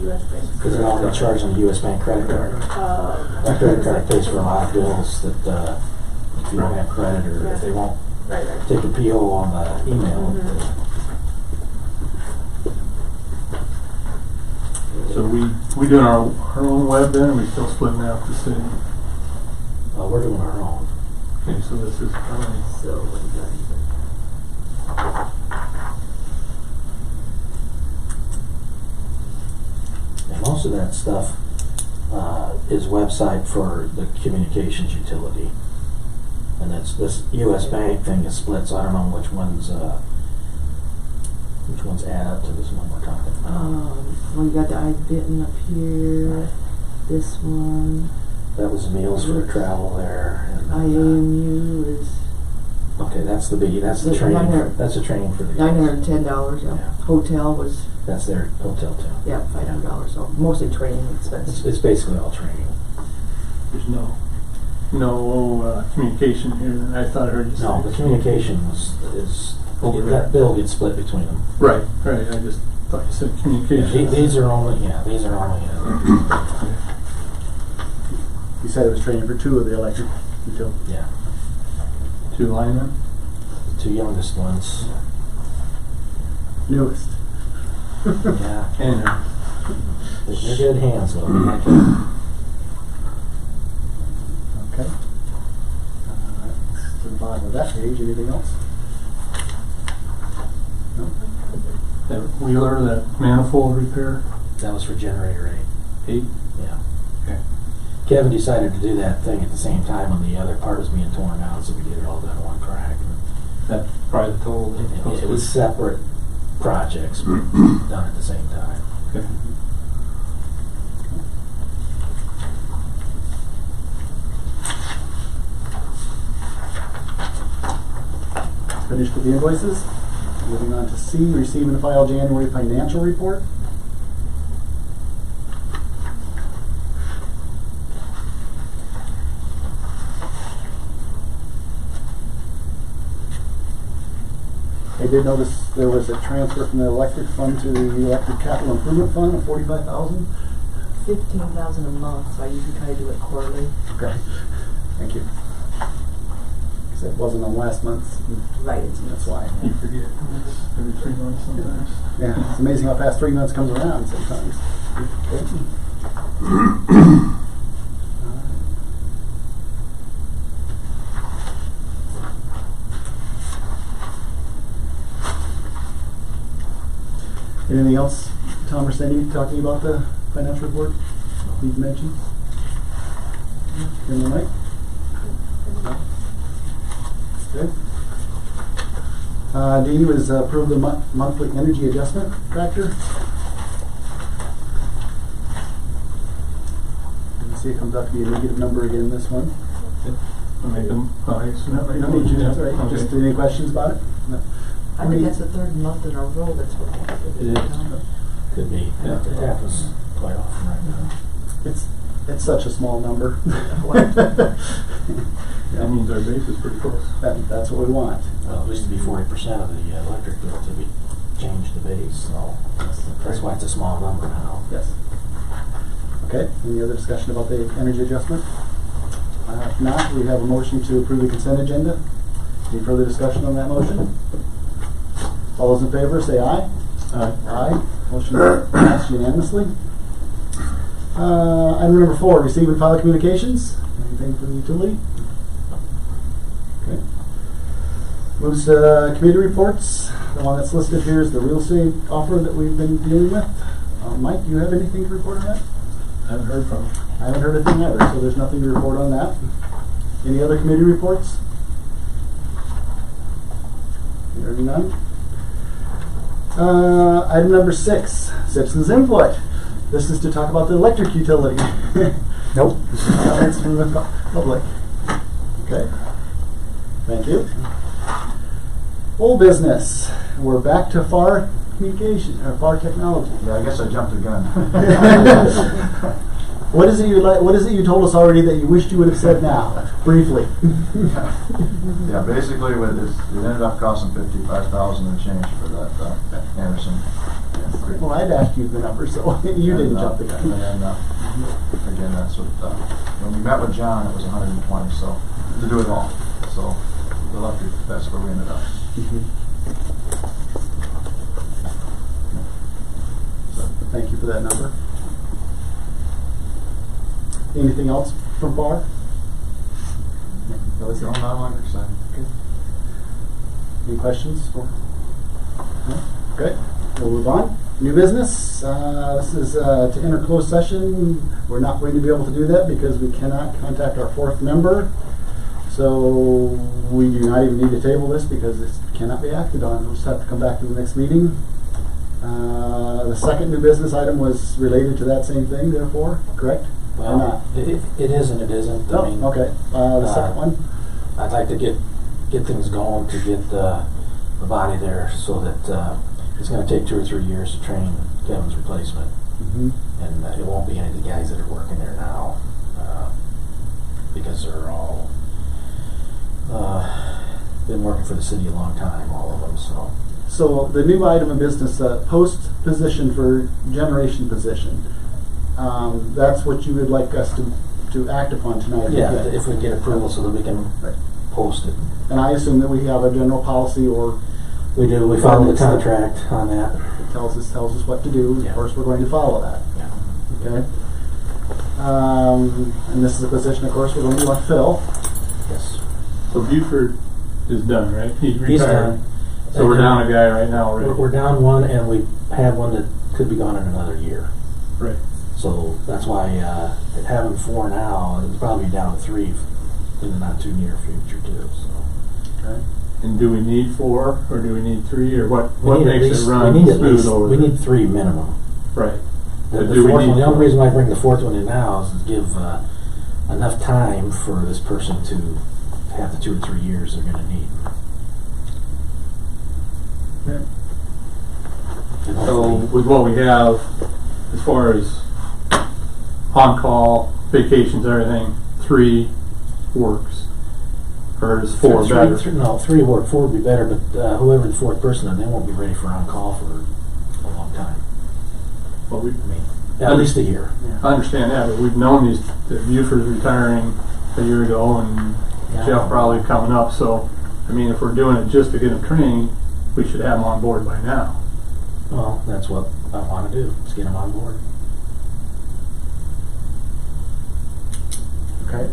US Bank. because they're all got charged on a US Bank credit card. Uh, That credit card pays for a lot of bills that, uh, if you don't have credit or if they won't right, right. take a PO on the email. So we, we doing our, our own web then, or we still splitting out the city? Uh, we're doing our own. Okay, so this is probably, So, what do? And most of that stuff, uh, is website for the communications utility. And it's this US Bank thing is split, so I don't know which ones, uh, which ones add up to this one we're talking about. Um, well, you got the I bitten up here, this one, That was meals for travel there. and, uh, IAMU is Okay, that's the biggie, that's the The training, for- that's the training for the. nine hundred and ten dollars, yeah. Yeah. Hotel was, That's their hotel too. yeah, five hundred dollars, so mostly training It's, expenses. it's basically all training. there's no, no, uh, communication here, and I thought I heard you say. No, the communication was, is, Over that bill gets split between them. Right, right, I just thought you said communication. the- These are only, yeah, these are only, uh, You said it was training for two of the electric utilities. yeah, Two linemen? the two youngest ones. Newest. Yeah, And, they're they're good hands though. Okay. Uh, bottom of that page, anything else? No? that wheeler, that manifold repair, That was for generator eight. eight, Yeah. okay. Kevin decided to do that thing at the same time when the other part was being torn out, so we did it all done in one crack. That's probably the total. It- It was separate projects, but done at the same time. Okay. Finished with the invoices. Moving on to C, receive and file January financial report. I did notice there was a transfer from the electric fund to the electric capital improvement fund of forty-five thousand. Fifteen thousand a month, so I usually try to do it quarterly. Okay, thank you. It wasn't on last month's, Right, it's, that's why. You forget, it's every three months sometimes. Yeah, it's amazing how fast three months comes around sometimes. Anything else, Tom or Cindy, talking about the financial report you've mentioned? The mic? Good. Uh, D was uh, approve the mon- monthly energy adjustment factor. You can see it comes out to be a negative number again this one. I'll make them, oh, I guess not. You don't need to, that's all right. Okay. Just any questions about it? No. I think that's the third month in a row that's what happened. It is. Could be. Yeah. It happens quite often right now. It's, it's such a small number. That means our base is pretty close. That, that's what we want. Well, it used to be forty percent of the uh, electric bill to be changed the base, so that's why it's a small number now. Yes. Okay, any other discussion about the energy adjustment? Uh, If not, we have a motion to approve the consent agenda. Any further discussion on that motion? All those in favor, say aye. Aye. Motion passed unanimously. Uh, Item number four, receive and file communications. Anything from the utility? Okay. Moves to committee reports. The one that's listed here is the real estate offer that we've been dealing with. Uh, Mike, do you have anything to report on that? I haven't heard from them. I haven't heard a thing either, so there's nothing to report on that. Any other committee reports? Hearing none. Uh, item number six, citizens input. This is to talk about the electric utility. Nope. Comments from the public. Okay. Thank you. Old business. We're back to FAR communication, or FAR technology. Yeah, I guess I jumped the gun. What is it you like? What is it you told us already that you wished you would have said now, briefly? Yeah, basically, with this, it ended up costing fifty-five thousand and change for that, uh, Anderson. Well, I'd asked you the number, so you didn't And, uh, jump the gun. And then, uh, again, that's what, uh, when we met with John, it was hundred and twenty, so, to do it all. So, the electric, that's where we ended up. So, thank you for that number. Anything else from FAR? That was it. No, not on electric side. Any questions? for- No? Good. We'll move on. New business. Uh, this is uh, to enter closed session. We're not going to be able to do that because we cannot contact our fourth member. So we do not even need to table this because this cannot be acted on. We'll just have to come back to the next meeting. Uh, the second new business item was related to that same thing, therefore, correct? Or Well, not? it, it- it is and it isn't. I mean, Oh, okay. Uh, the second uh, one? I'd like to get, get things going to get the body there so that uh, it's going to take two or three years to train Kevin's replacement. Mhm. And uh, it won't be any of the guys that are working there now uh, because they're all uh, been working for the city a long time, all of them. So So the new item of business, uh, post position for generation position. Um, that's what you would like us to, to act upon tonight. yeah, okay? if we get approval so that we can Right. post it. And I assume that we have a general policy or We do. We follow the Ordinance that- contract on that. it tells us, tells us what to do. Yeah. Of course, we're going to follow that, Yeah. okay? Um, and this is a position, of course, we're going to want to fill. Yes. So Buford is done, right? He retired. He's done. So we're down a guy right now We're, already. we're down one, and we have one that could be gone in another year. Right. So that's why uh, having four now, it's probably down three in the not too near future too. So Okay. And do we need four, or do we need three, or what, we what need at makes least, it run we need at smooth least, over we need three minimum. Right. The, But the do we fourth need one, the four? only reason why I bring the fourth one in now is to give uh, enough time for this person to have the two or three years they're going to need. Okay. And So hopefully- with what we have, as far as on-call, vacations, everything, three works. Or is four Three- better? three- no, three work. Four would be better, but uh, whoever the fourth person, is, they won't be ready for on call for a long time. But we, I mean, at least a year. I understand that, but we've known these, that Buford's retiring a year ago and Yeah. Jeff probably coming up, so, I mean, if we're doing it just to get them trained, we should have them on board by now. Well, that's what I want to do. Is get them on board. Okay.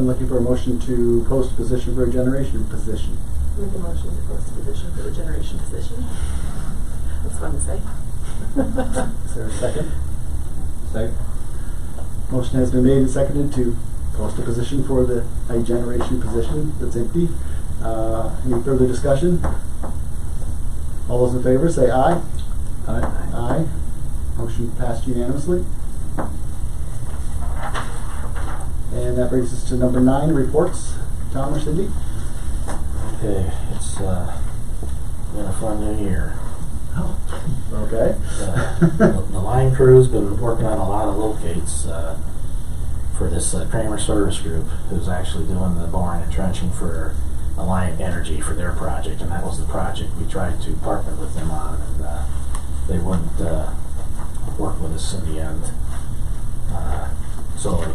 I'm looking for a motion to post a position for a generation position. Make a motion to post a position for a generation position. That's fun to say. Is there a second? Second. Motion has been made and seconded to post a position for the a generation position that's empty. Uh, any further discussion? All those in favor say aye. Aye. Aye. Motion passed unanimously. And that brings us to number nine, reports. Tom or Cindy? Okay, it's uh, been a fun new year. Oh, Okay. Uh, the, the line crew's been working on a lot of locates uh, for this uh, Kramer Service Group, who's actually doing the boring and trenching for Alliant Energy for their project, and that was the project we tried to partner with them on, and uh, they wouldn't uh, work with us in the end. Uh, so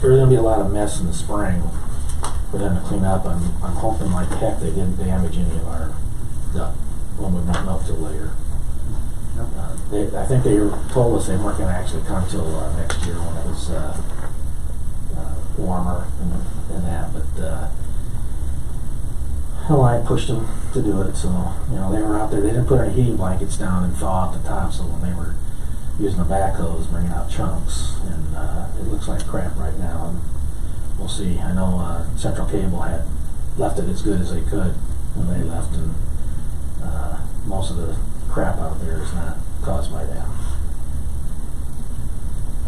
there's going to be a lot of mess in the spring for them to clean up. I'm, I'm hoping like heck they didn't damage any of our duct when we won't know till later. Uh, they, I think they told us they weren't going to actually come till uh, next year when it was uh, uh, warmer and, and that. But uh, I pushed them to do it. So you know they were out there. They didn't put any heating blankets down and thaw at the top. So when they were using the backhoes, bringing out chunks, and uh, it looks like crap right now. And we'll see. I know uh, Central Cable had left it as good as they could when they left, and uh, most of the crap out there is not caused by them.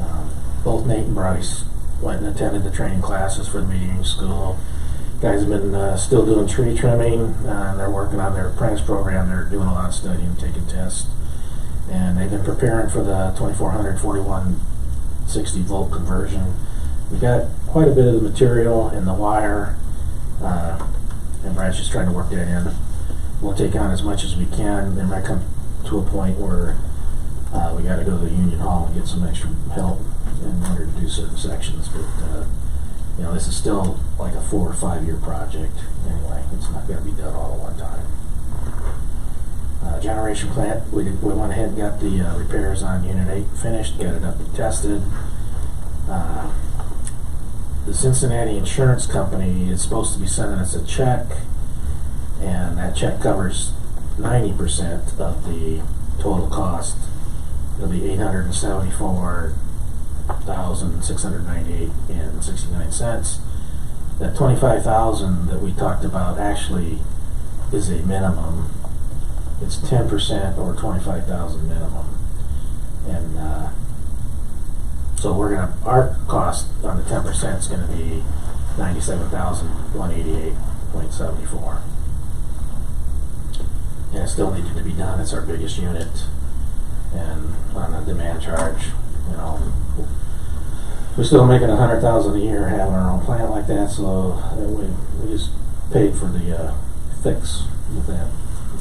Um, both Nate and Bryce went and attended the training classes for the medium school. Guys have been uh, still doing tree trimming. Uh, they're working on their apprentice program. They're doing a lot of studying, taking tests, and they've been preparing for the 2400 4160 volt conversion. We got quite a bit of the material and the wire, uh, and Bryce just trying to work that in. We'll take on as much as we can. There might come to a point where uh, we got to go to the union hall and get some extra help in order to do certain sections. But uh, you know, this is still like a four or five year project. Anyway, it's not going to be done all at one time. Uh, generation plant, we, did, we went ahead and got the uh, repairs on Unit 8 finished, got it up and tested. Uh, the Cincinnati Insurance Company is supposed to be sending us a check, and that check covers 90% of the total cost. It'll be 874 thousand six hundred ninety-eight and sixty-nine cents. That twenty-five thousand that we talked about actually is a minimum. It's ten percent or twenty-five thousand minimum, and uh, so we're gonna our cost on the ten percent is gonna be ninety-seven thousand one eighty-eight point seventy-four. And it still needed to be done. It's our biggest unit, and on the demand charge, you know, we're still making a hundred thousand a year having our own plant like that, so we, we just paid for the uh, fix with that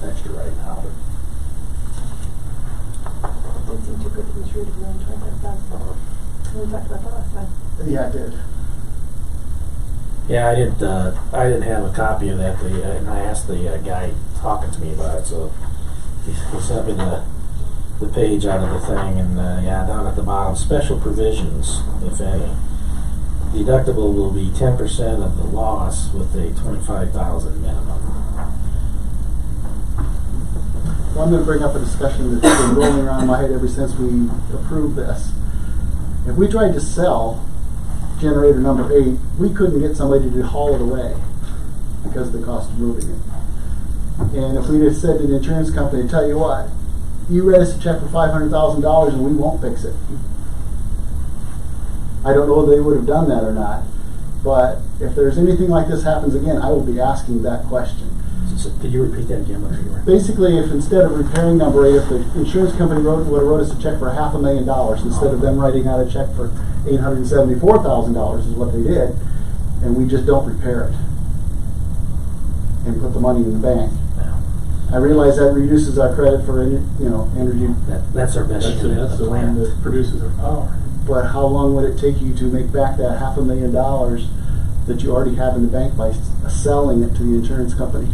extra right now. Didn't seem too good to be true to be only twenty-five thousand. We talked about that last time. Yeah, I did. Yeah, I didn't. Uh, I didn't have a copy of that, the, uh, and I asked the uh, guy talking to me about it. So he, he sent me the the page out of the thing, and uh, yeah, down at the bottom, special provisions, if any. Deductible will be ten percent of the loss with a twenty-five thousand minimum. Well, I'm going to bring up a discussion that's been rolling around my head ever since we approved this. If we tried to sell generator number eight, we couldn't get somebody to haul it away because of the cost of moving it. And if we'd have said to the insurance company, tell you what, you write us a check for five hundred thousand dollars and we won't fix it. I don't know if they would have done that or not, but if there's anything like this happens again, I will be asking that question. So, could you repeat that again? What you were- Basically, if instead of repairing number eight, if the insurance company wrote, would have wrote us a check for half a million dollars instead of them writing out a check for eight hundred and seventy-four thousand dollars is what they did, and we just don't repair it and put the money in the bank. I realize that reduces our credit for, you know, energy, That, that's our best That's, unit. that's the the one that produces our power. but how long would it take you to make back that half a million dollars that you already have in the bank by selling it to the insurance company?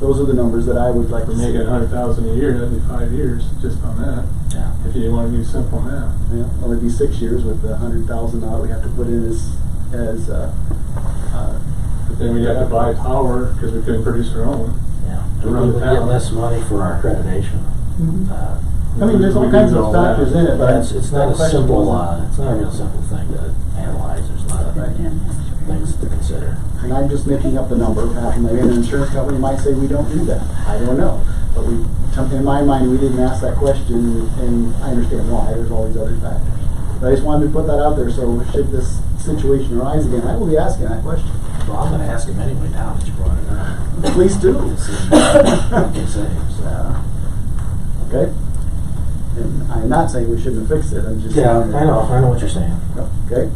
Those are the numbers that I would like For to see. making a hundred thousand a year, that'd be five years just on that. Yeah. If you want to do simple math. Yeah, well, it'd be six years with the hundred thousand dollars we have to put in as, as, uh, uh, But then we'd have to buy power because we couldn't produce our own. Yeah. To We run the would get less money for our accreditation. Uh, I mean, there's all kinds of factors in it, but. But it's, it's not a simple, wasn't- uh, it's not a real simple thing to analyze, there's a lot of Right. Things to consider. And I'm just making up the number, half a an insurance company might say we don't do that, I don't know. But we, in my mind, we didn't ask that question, and I understand why, there's all these other factors. But I just wanted to put that out there, so should this situation arise again, I will be asking that question. Well, I'm gonna ask him anyway now that you brought it up. Please do. To see what he says, uh, Okay? And I'm not saying we shouldn't have fixed it, I'm just. Yeah, I know, I know what you're saying. Okay?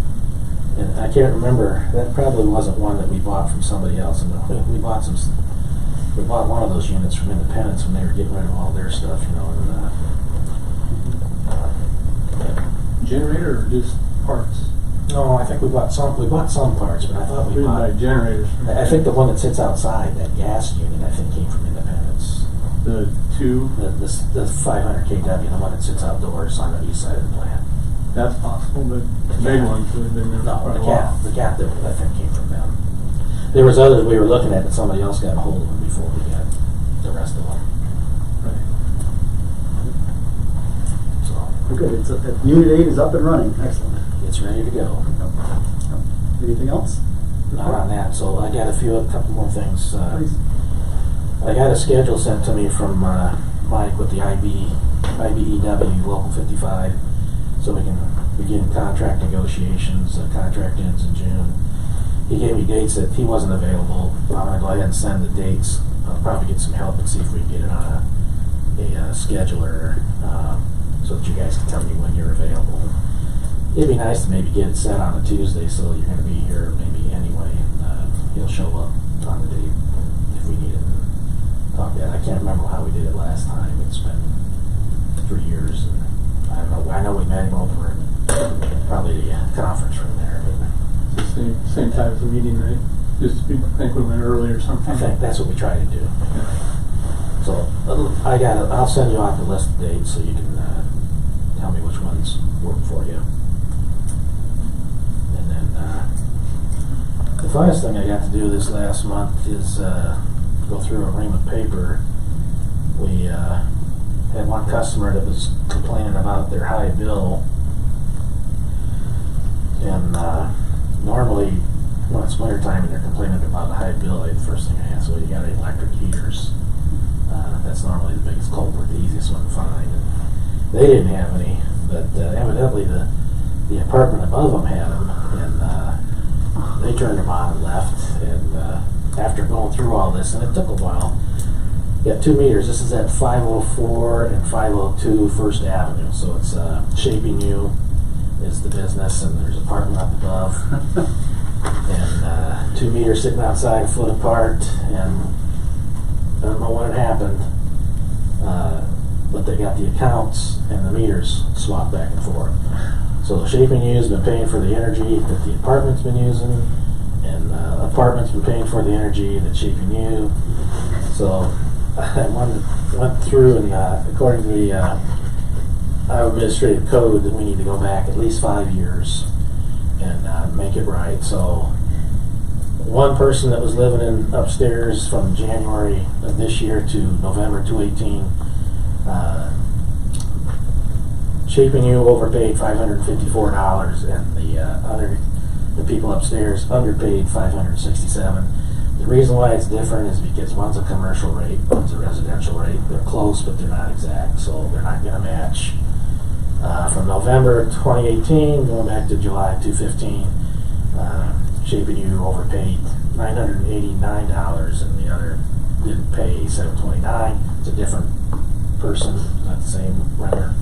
And I can't remember, that probably wasn't one that we bought from somebody else. And we, we bought some, we bought one of those units from Independence when they were getting rid of all their stuff, you know, and, uh, Generator or just parts? no, I think we bought some, we bought some parts, but I thought We bought, generators. from- I think the one that sits outside, that gas unit, I think came from Independence. The two, The, the, the five hundred KW, the one that sits outdoors on the east side of the plant. That's possible, but the big ones would have been there for No, quite the a while. cat, the cat that I think came from them. There was others we were looking at, but somebody else got a hold of them before we got the rest of them. Right. So Good, it's, uh, Unit eight is up and running, excellent. it's ready to go. Anything else? Not on that. So I got a few, a couple more things. Uh, Please. I got a schedule sent to me from uh, Mike with the IB, IBEW Local 55, so we can begin contract negotiations. Uh, contract ends in June. He gave me dates that he wasn't available. I'm gonna go ahead and send the dates. I'll probably get some help and see if we can get it on a, a uh, scheduler, um, so that you guys can tell me when you're available. It'd be nice to maybe get it set on a Tuesday, so you're gonna be here maybe anyway, and uh, he'll show up on the date if we need it. Talk that. I can't remember how we did it last time. It's been three years, and don't know. I know we met him over in probably the uh, conference room there, It's the same, same type of meeting, right? Just, we think we went early or something. I think that's what we try to do. So I got. I'll send you out the list of dates so you can uh, tell me which ones work for you. And then uh, the funnest thing I got to do this last month is uh, go through a ream of paper. We uh, had one customer that was complaining about their high bill, and uh, normally when it's winter time and they're complaining about a high bill, the first thing I ask, well, you got any electric heaters? Uh, that's normally the biggest culprit, the easiest one to find. And they didn't have any, but uh, evidently the the apartment above them had them, and uh, they turned them on and left. And uh, after going through all this, and it took a while, you got two meters. This is at 504 and 502 First Avenue, so it's uh, Shaping You is the business, and there's apartment up above and uh, two meters sitting outside a foot apart, and I don't know what had happened, uh, but they got the accounts and the meters swapped back and forth. So Shaping U has been paying for the energy that the apartment's been using, and uh, apartment's been paying for the energy that Shaping U. So I went, through, and uh, according to the uh, Iowa Administrative Code, that we need to go back at least five years and uh, make it right. So, one person that was living in upstairs from January of this year to November 2018, uh, Shaping You overpaid $554, and the uh, other the people upstairs underpaid 567. Reason why it's different is because one's a commercial rate, one's a residential rate. They're close, but they're not exact, so they're not going to match. Uh, from November 2018 going back to July 2015, uh, Shaping You overpaid $989 and the other didn't pay 729. It's a different person, not the same renter.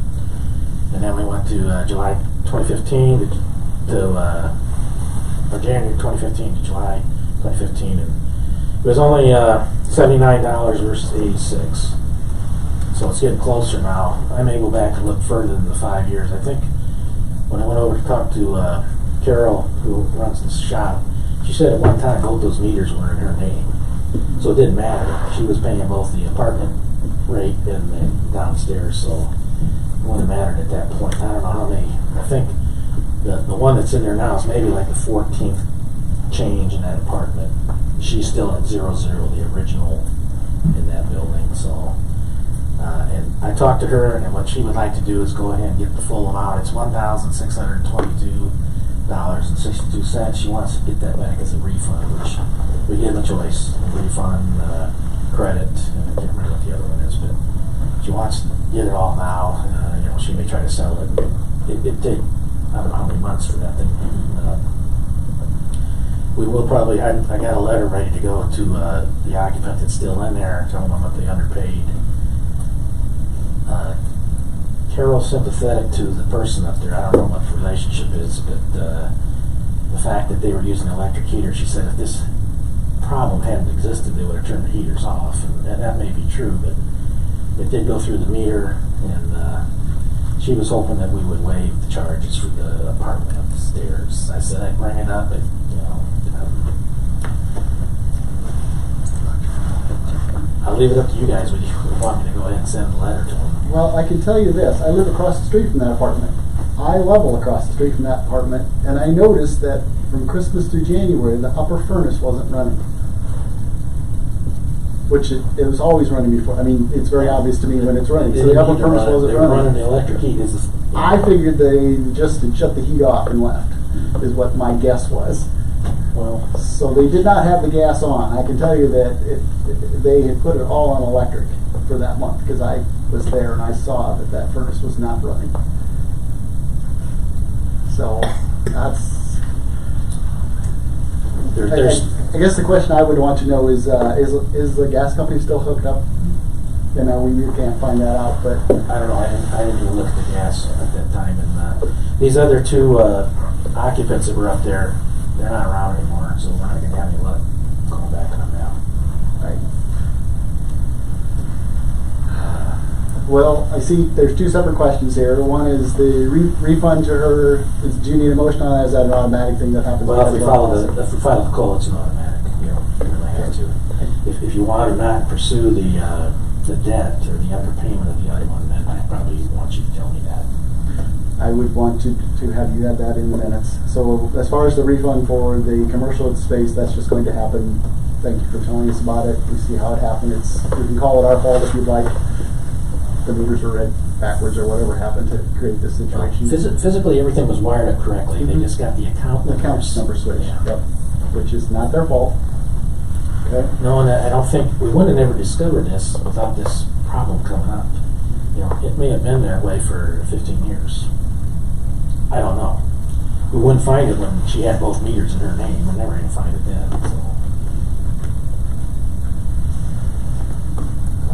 And then we went to uh, July 2015 to, to uh, January 2015 to July 2015, and it was only uh, $79 versus 86 so it's getting closer now. I may go back and look further than the five years. I think when I went over to talk to uh, Carol, who runs the shop, she said at one time both those meters were in her name, so it didn't matter. She was paying both the apartment rate and the downstairs, so it wouldn't have mattered at that point. I don't know how many. I think the the one that's in there now is maybe like the 14th change in that apartment. She's still at zero zero, the original in that building, so. Uh, and I talked to her, and what she would like to do is go ahead and get the full amount. It's one thousand six hundred twenty-two dollars and sixty-two cents. She wants to get that back as a refund, which we give a choice: refund, uh, credit, I can't remember what the other one is, but she wants to get it all now. Uh, you know, she may try to sell it. It, it'd take I don't know how many months for that thing up. We will probably. I, I got a letter ready to go to uh, the occupant that's still in there, telling them that they underpaid. Uh, Carol's sympathetic to the person up there. I don't know what the relationship is, but uh, the fact that they were using electric heater, she said if this problem hadn't existed, they would have turned the heaters off, and, and that may be true, but it did go through the meter, and uh, she was hoping that we would waive the charges for the apartment upstairs. I said I'd bring it up, but you know. um, I'll leave it up to you guys. when you want me to go ahead and send a letter to them? Well, I can tell you this, I live across the street from that apartment. I level across the street from that apartment, and I noticed that from Christmas through January, the upper furnace wasn't running. Which it, it was always running before, I mean, it's very obvious to me when it's running, They so the didn't upper need to furnace run it. wasn't They were running running. the electric heat. I figured they just had shut the heat off and left, is what my guess was. Well, So they did not have the gas on. I can tell you that it, they had put it all on electric for that month because I was there and I saw that that furnace was not running. So that's. there, I, there's. I- I guess the question I would want to know is uh, is is the gas company still hooked up? You know, we really can't find that out, but I don't know. I didn't, I didn't even look at the gas at that time. And uh, these other two uh, occupants that were up there, they're not around anymore, so we're not going to have any luck going back on that. Right. Well, I see there's two separate questions here. One is the re- refund to her. Is, do you need a motion on that? Is that an automatic thing that happens? Well, if we follow the if we follow the code, it's an automatic. You know, you really have to. If, if you want to not pursue the uh, the debt or the underpayment of the other one, then I probably want you to tell me that. I would want to, to have you add that in the minutes. So as far as the refund for the commercial space, that's just going to happen. Thank you for telling us about it. We see how it happened. It's we can call it our fault if you'd like. The meters were read backwards or whatever happened to create this situation. Physi- physically, everything was wired up correctly. They Mhm. just got the account The account numbers. number switch. Yeah. Yep. Which is not their fault. Okay. No, and I I don't think we would have never discovered this without this problem coming up. You know, it may have been that way for 15 years. I don't know. We wouldn't find it when she had both meters in her name. We're never going to find it then. So.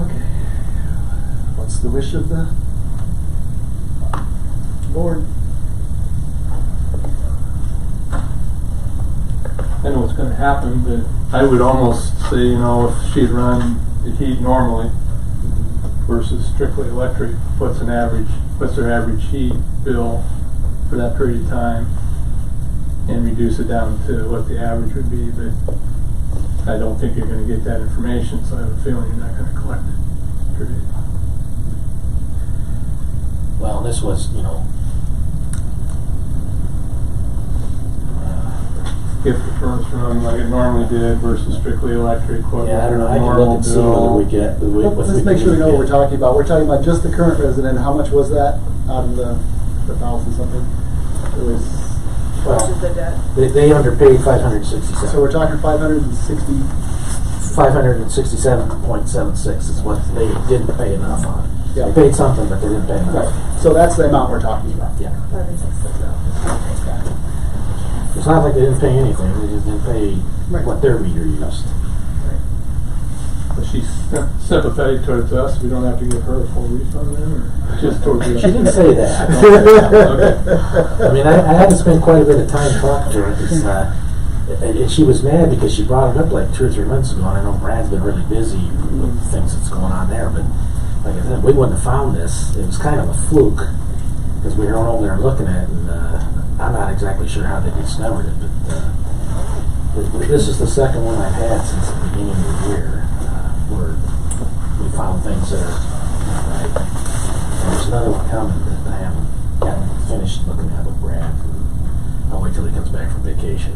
Okay. What's the wish of the Lord? I know what's gonna happen, but I would almost say, you know, if she'd run the heat normally versus strictly electric, what's an average, what's their average heat bill for that period of time? And reduce it down to what the average would be, but I don't think you're gonna get that information, so I have a feeling you're not gonna collect it, period. Well, this was, you know, uh, If the furnace run like it normally did versus strictly electric, what yeah, I don't know. I can normal look and see whether we bill. get. We, Let- if Let's we make sure we know what we're talking about. We're talking about just the current resident. How much was that out of the, the thousand something? It was, Which is the debt. They, they underpaid 567. so we're talking five hundred and sixty, 567.76 is what they didn't pay enough on. Yeah. They paid something, but they didn't pay enough. right. So that's the amount we're talking about. Yeah. Five and six, six. It's not like they didn't pay anything, they just didn't pay Right. what their meter used. She's sympathetic towards us, we don't have to give her a full refund then, or just towards the. She didn't say that. Okay. I mean, I, I had to spend quite a bit of time talking to her because uh, and- she was mad because she brought it up like two or three months ago, and I know Brad's been really busy with things that's going on there, but like I said, we wouldn't have found this. It was kind of a fluke because we were over there looking at it, and uh, I'm not exactly sure how they discovered it, but uh, th- th- this is the second one I've had since the beginning of the year found things that are uh, not right. And there's another one coming that I haven't gotten finished looking at with Brad. I'll wait till he comes back from vacation.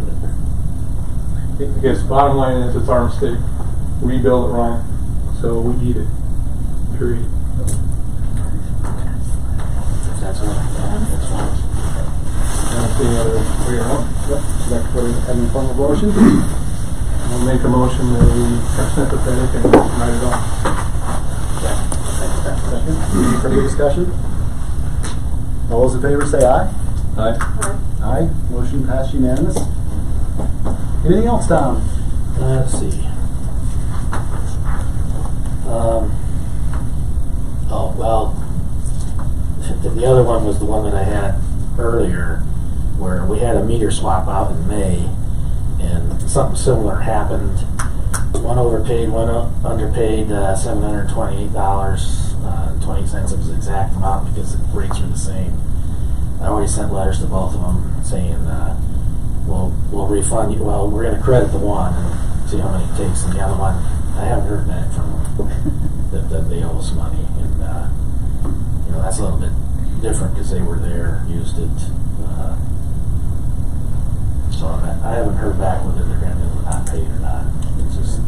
I guess bottom line is it's our mistake. We build it wrong, so we eat it. Period. That's what, that's don't see any other way around. Yep. Would you like to put it in the form of motion? I'll make a motion that we are sympathetic and write it off. Second. Any further discussion? All those in favor say aye. Aye. Aye. Motion passed unanimous. Anything else, Tom? Let's see. Um, oh, well, the, the other one was the one that I had earlier, where we had a meter swap out in May, and something similar happened. One overpaid, one underpaid, uh, seven hundred twenty-eight dollars, uh, and twenty cents. It was the exact amount because the rates were the same. I already sent letters to both of them saying, uh, we'll, we'll refund you, well, we're gonna credit the one and see how many it takes, and the other one, I haven't heard back from them, that, that they owe us money, and, uh, you know, that's a little bit different, because they were there, used it, uh, so I, I haven't heard back whether they're gonna be not paid or not, it's just,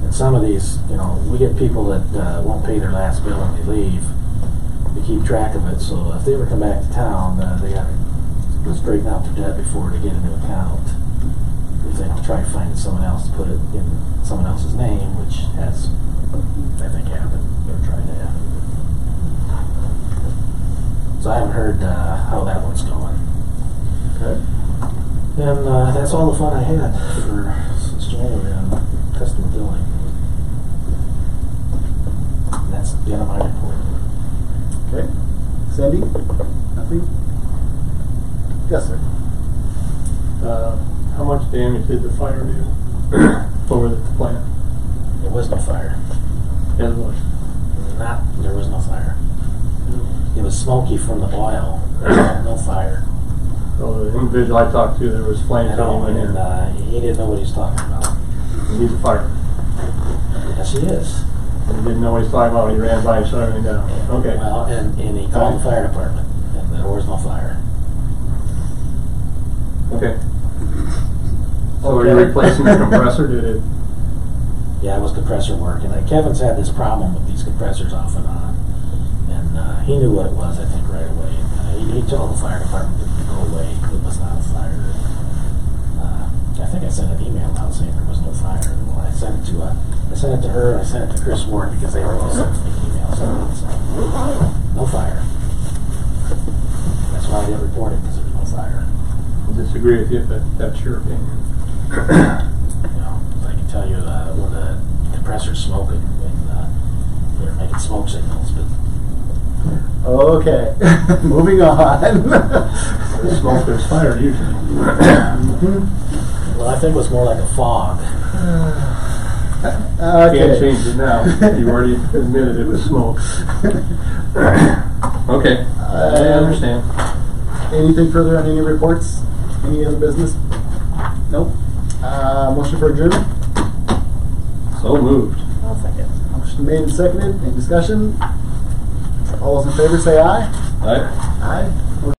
and some of these, you know, we get people that, uh, won't pay their last bill when they leave, we keep track of it, so if they ever come back to town, uh, they gotta go straighten out their debt before they get a new account. If they don't try finding someone else to put it in someone else's name, which has, I think, happened, or tried to happen. So I haven't heard, uh, how that one's going. Okay. And, uh, that's all the fun I had for since January on customer billing. And that's the end of my report. Okay. Sandy? Nothing? Yes, sir. Uh, how much damage did the fire do over the plant? There was no fire. As was. Not, there was no fire. It was smoky from the oil, no fire. So the individual I talked to, there was flames going in and, uh, he didn't know what he was talking about. He's a fireman. Yes, he is. He didn't know what he was talking about. He ran by and shut everything down. Okay. Well, and, and he called the fire department, and there was no fire. Okay. So are you Okay. replacing the compressor? Did it? Yeah, it was compressor work, and uh, Kevin's had this problem with these compressors off and on, and uh, he knew what it was, I think, right away. And, uh, he, he told the fire department to go away. It was not a fire. Uh, I think I sent an email out saying there was no fire. Well, I sent it to uh, I sent it to her. and I sent it to Chris Ward because they always send me emails. So, no fire. That's why I didn't report it because there was no fire. I disagree with you, but that's your opinion. You know, I can tell you uh, when the compressor's smoking, and uh, they're making smoke signals, but Okay. Moving on. There's smoke, there's fire usually. well, I think it was more like a fog. Can't change it now. You already admitted it was smoke. Okay, I understand. Anything further on any reports? Any other business? Nope. Uh, motion for adjournment? So moved. I'll second. Motion made and seconded. Any discussion? All those in favor say aye. Aye. Aye.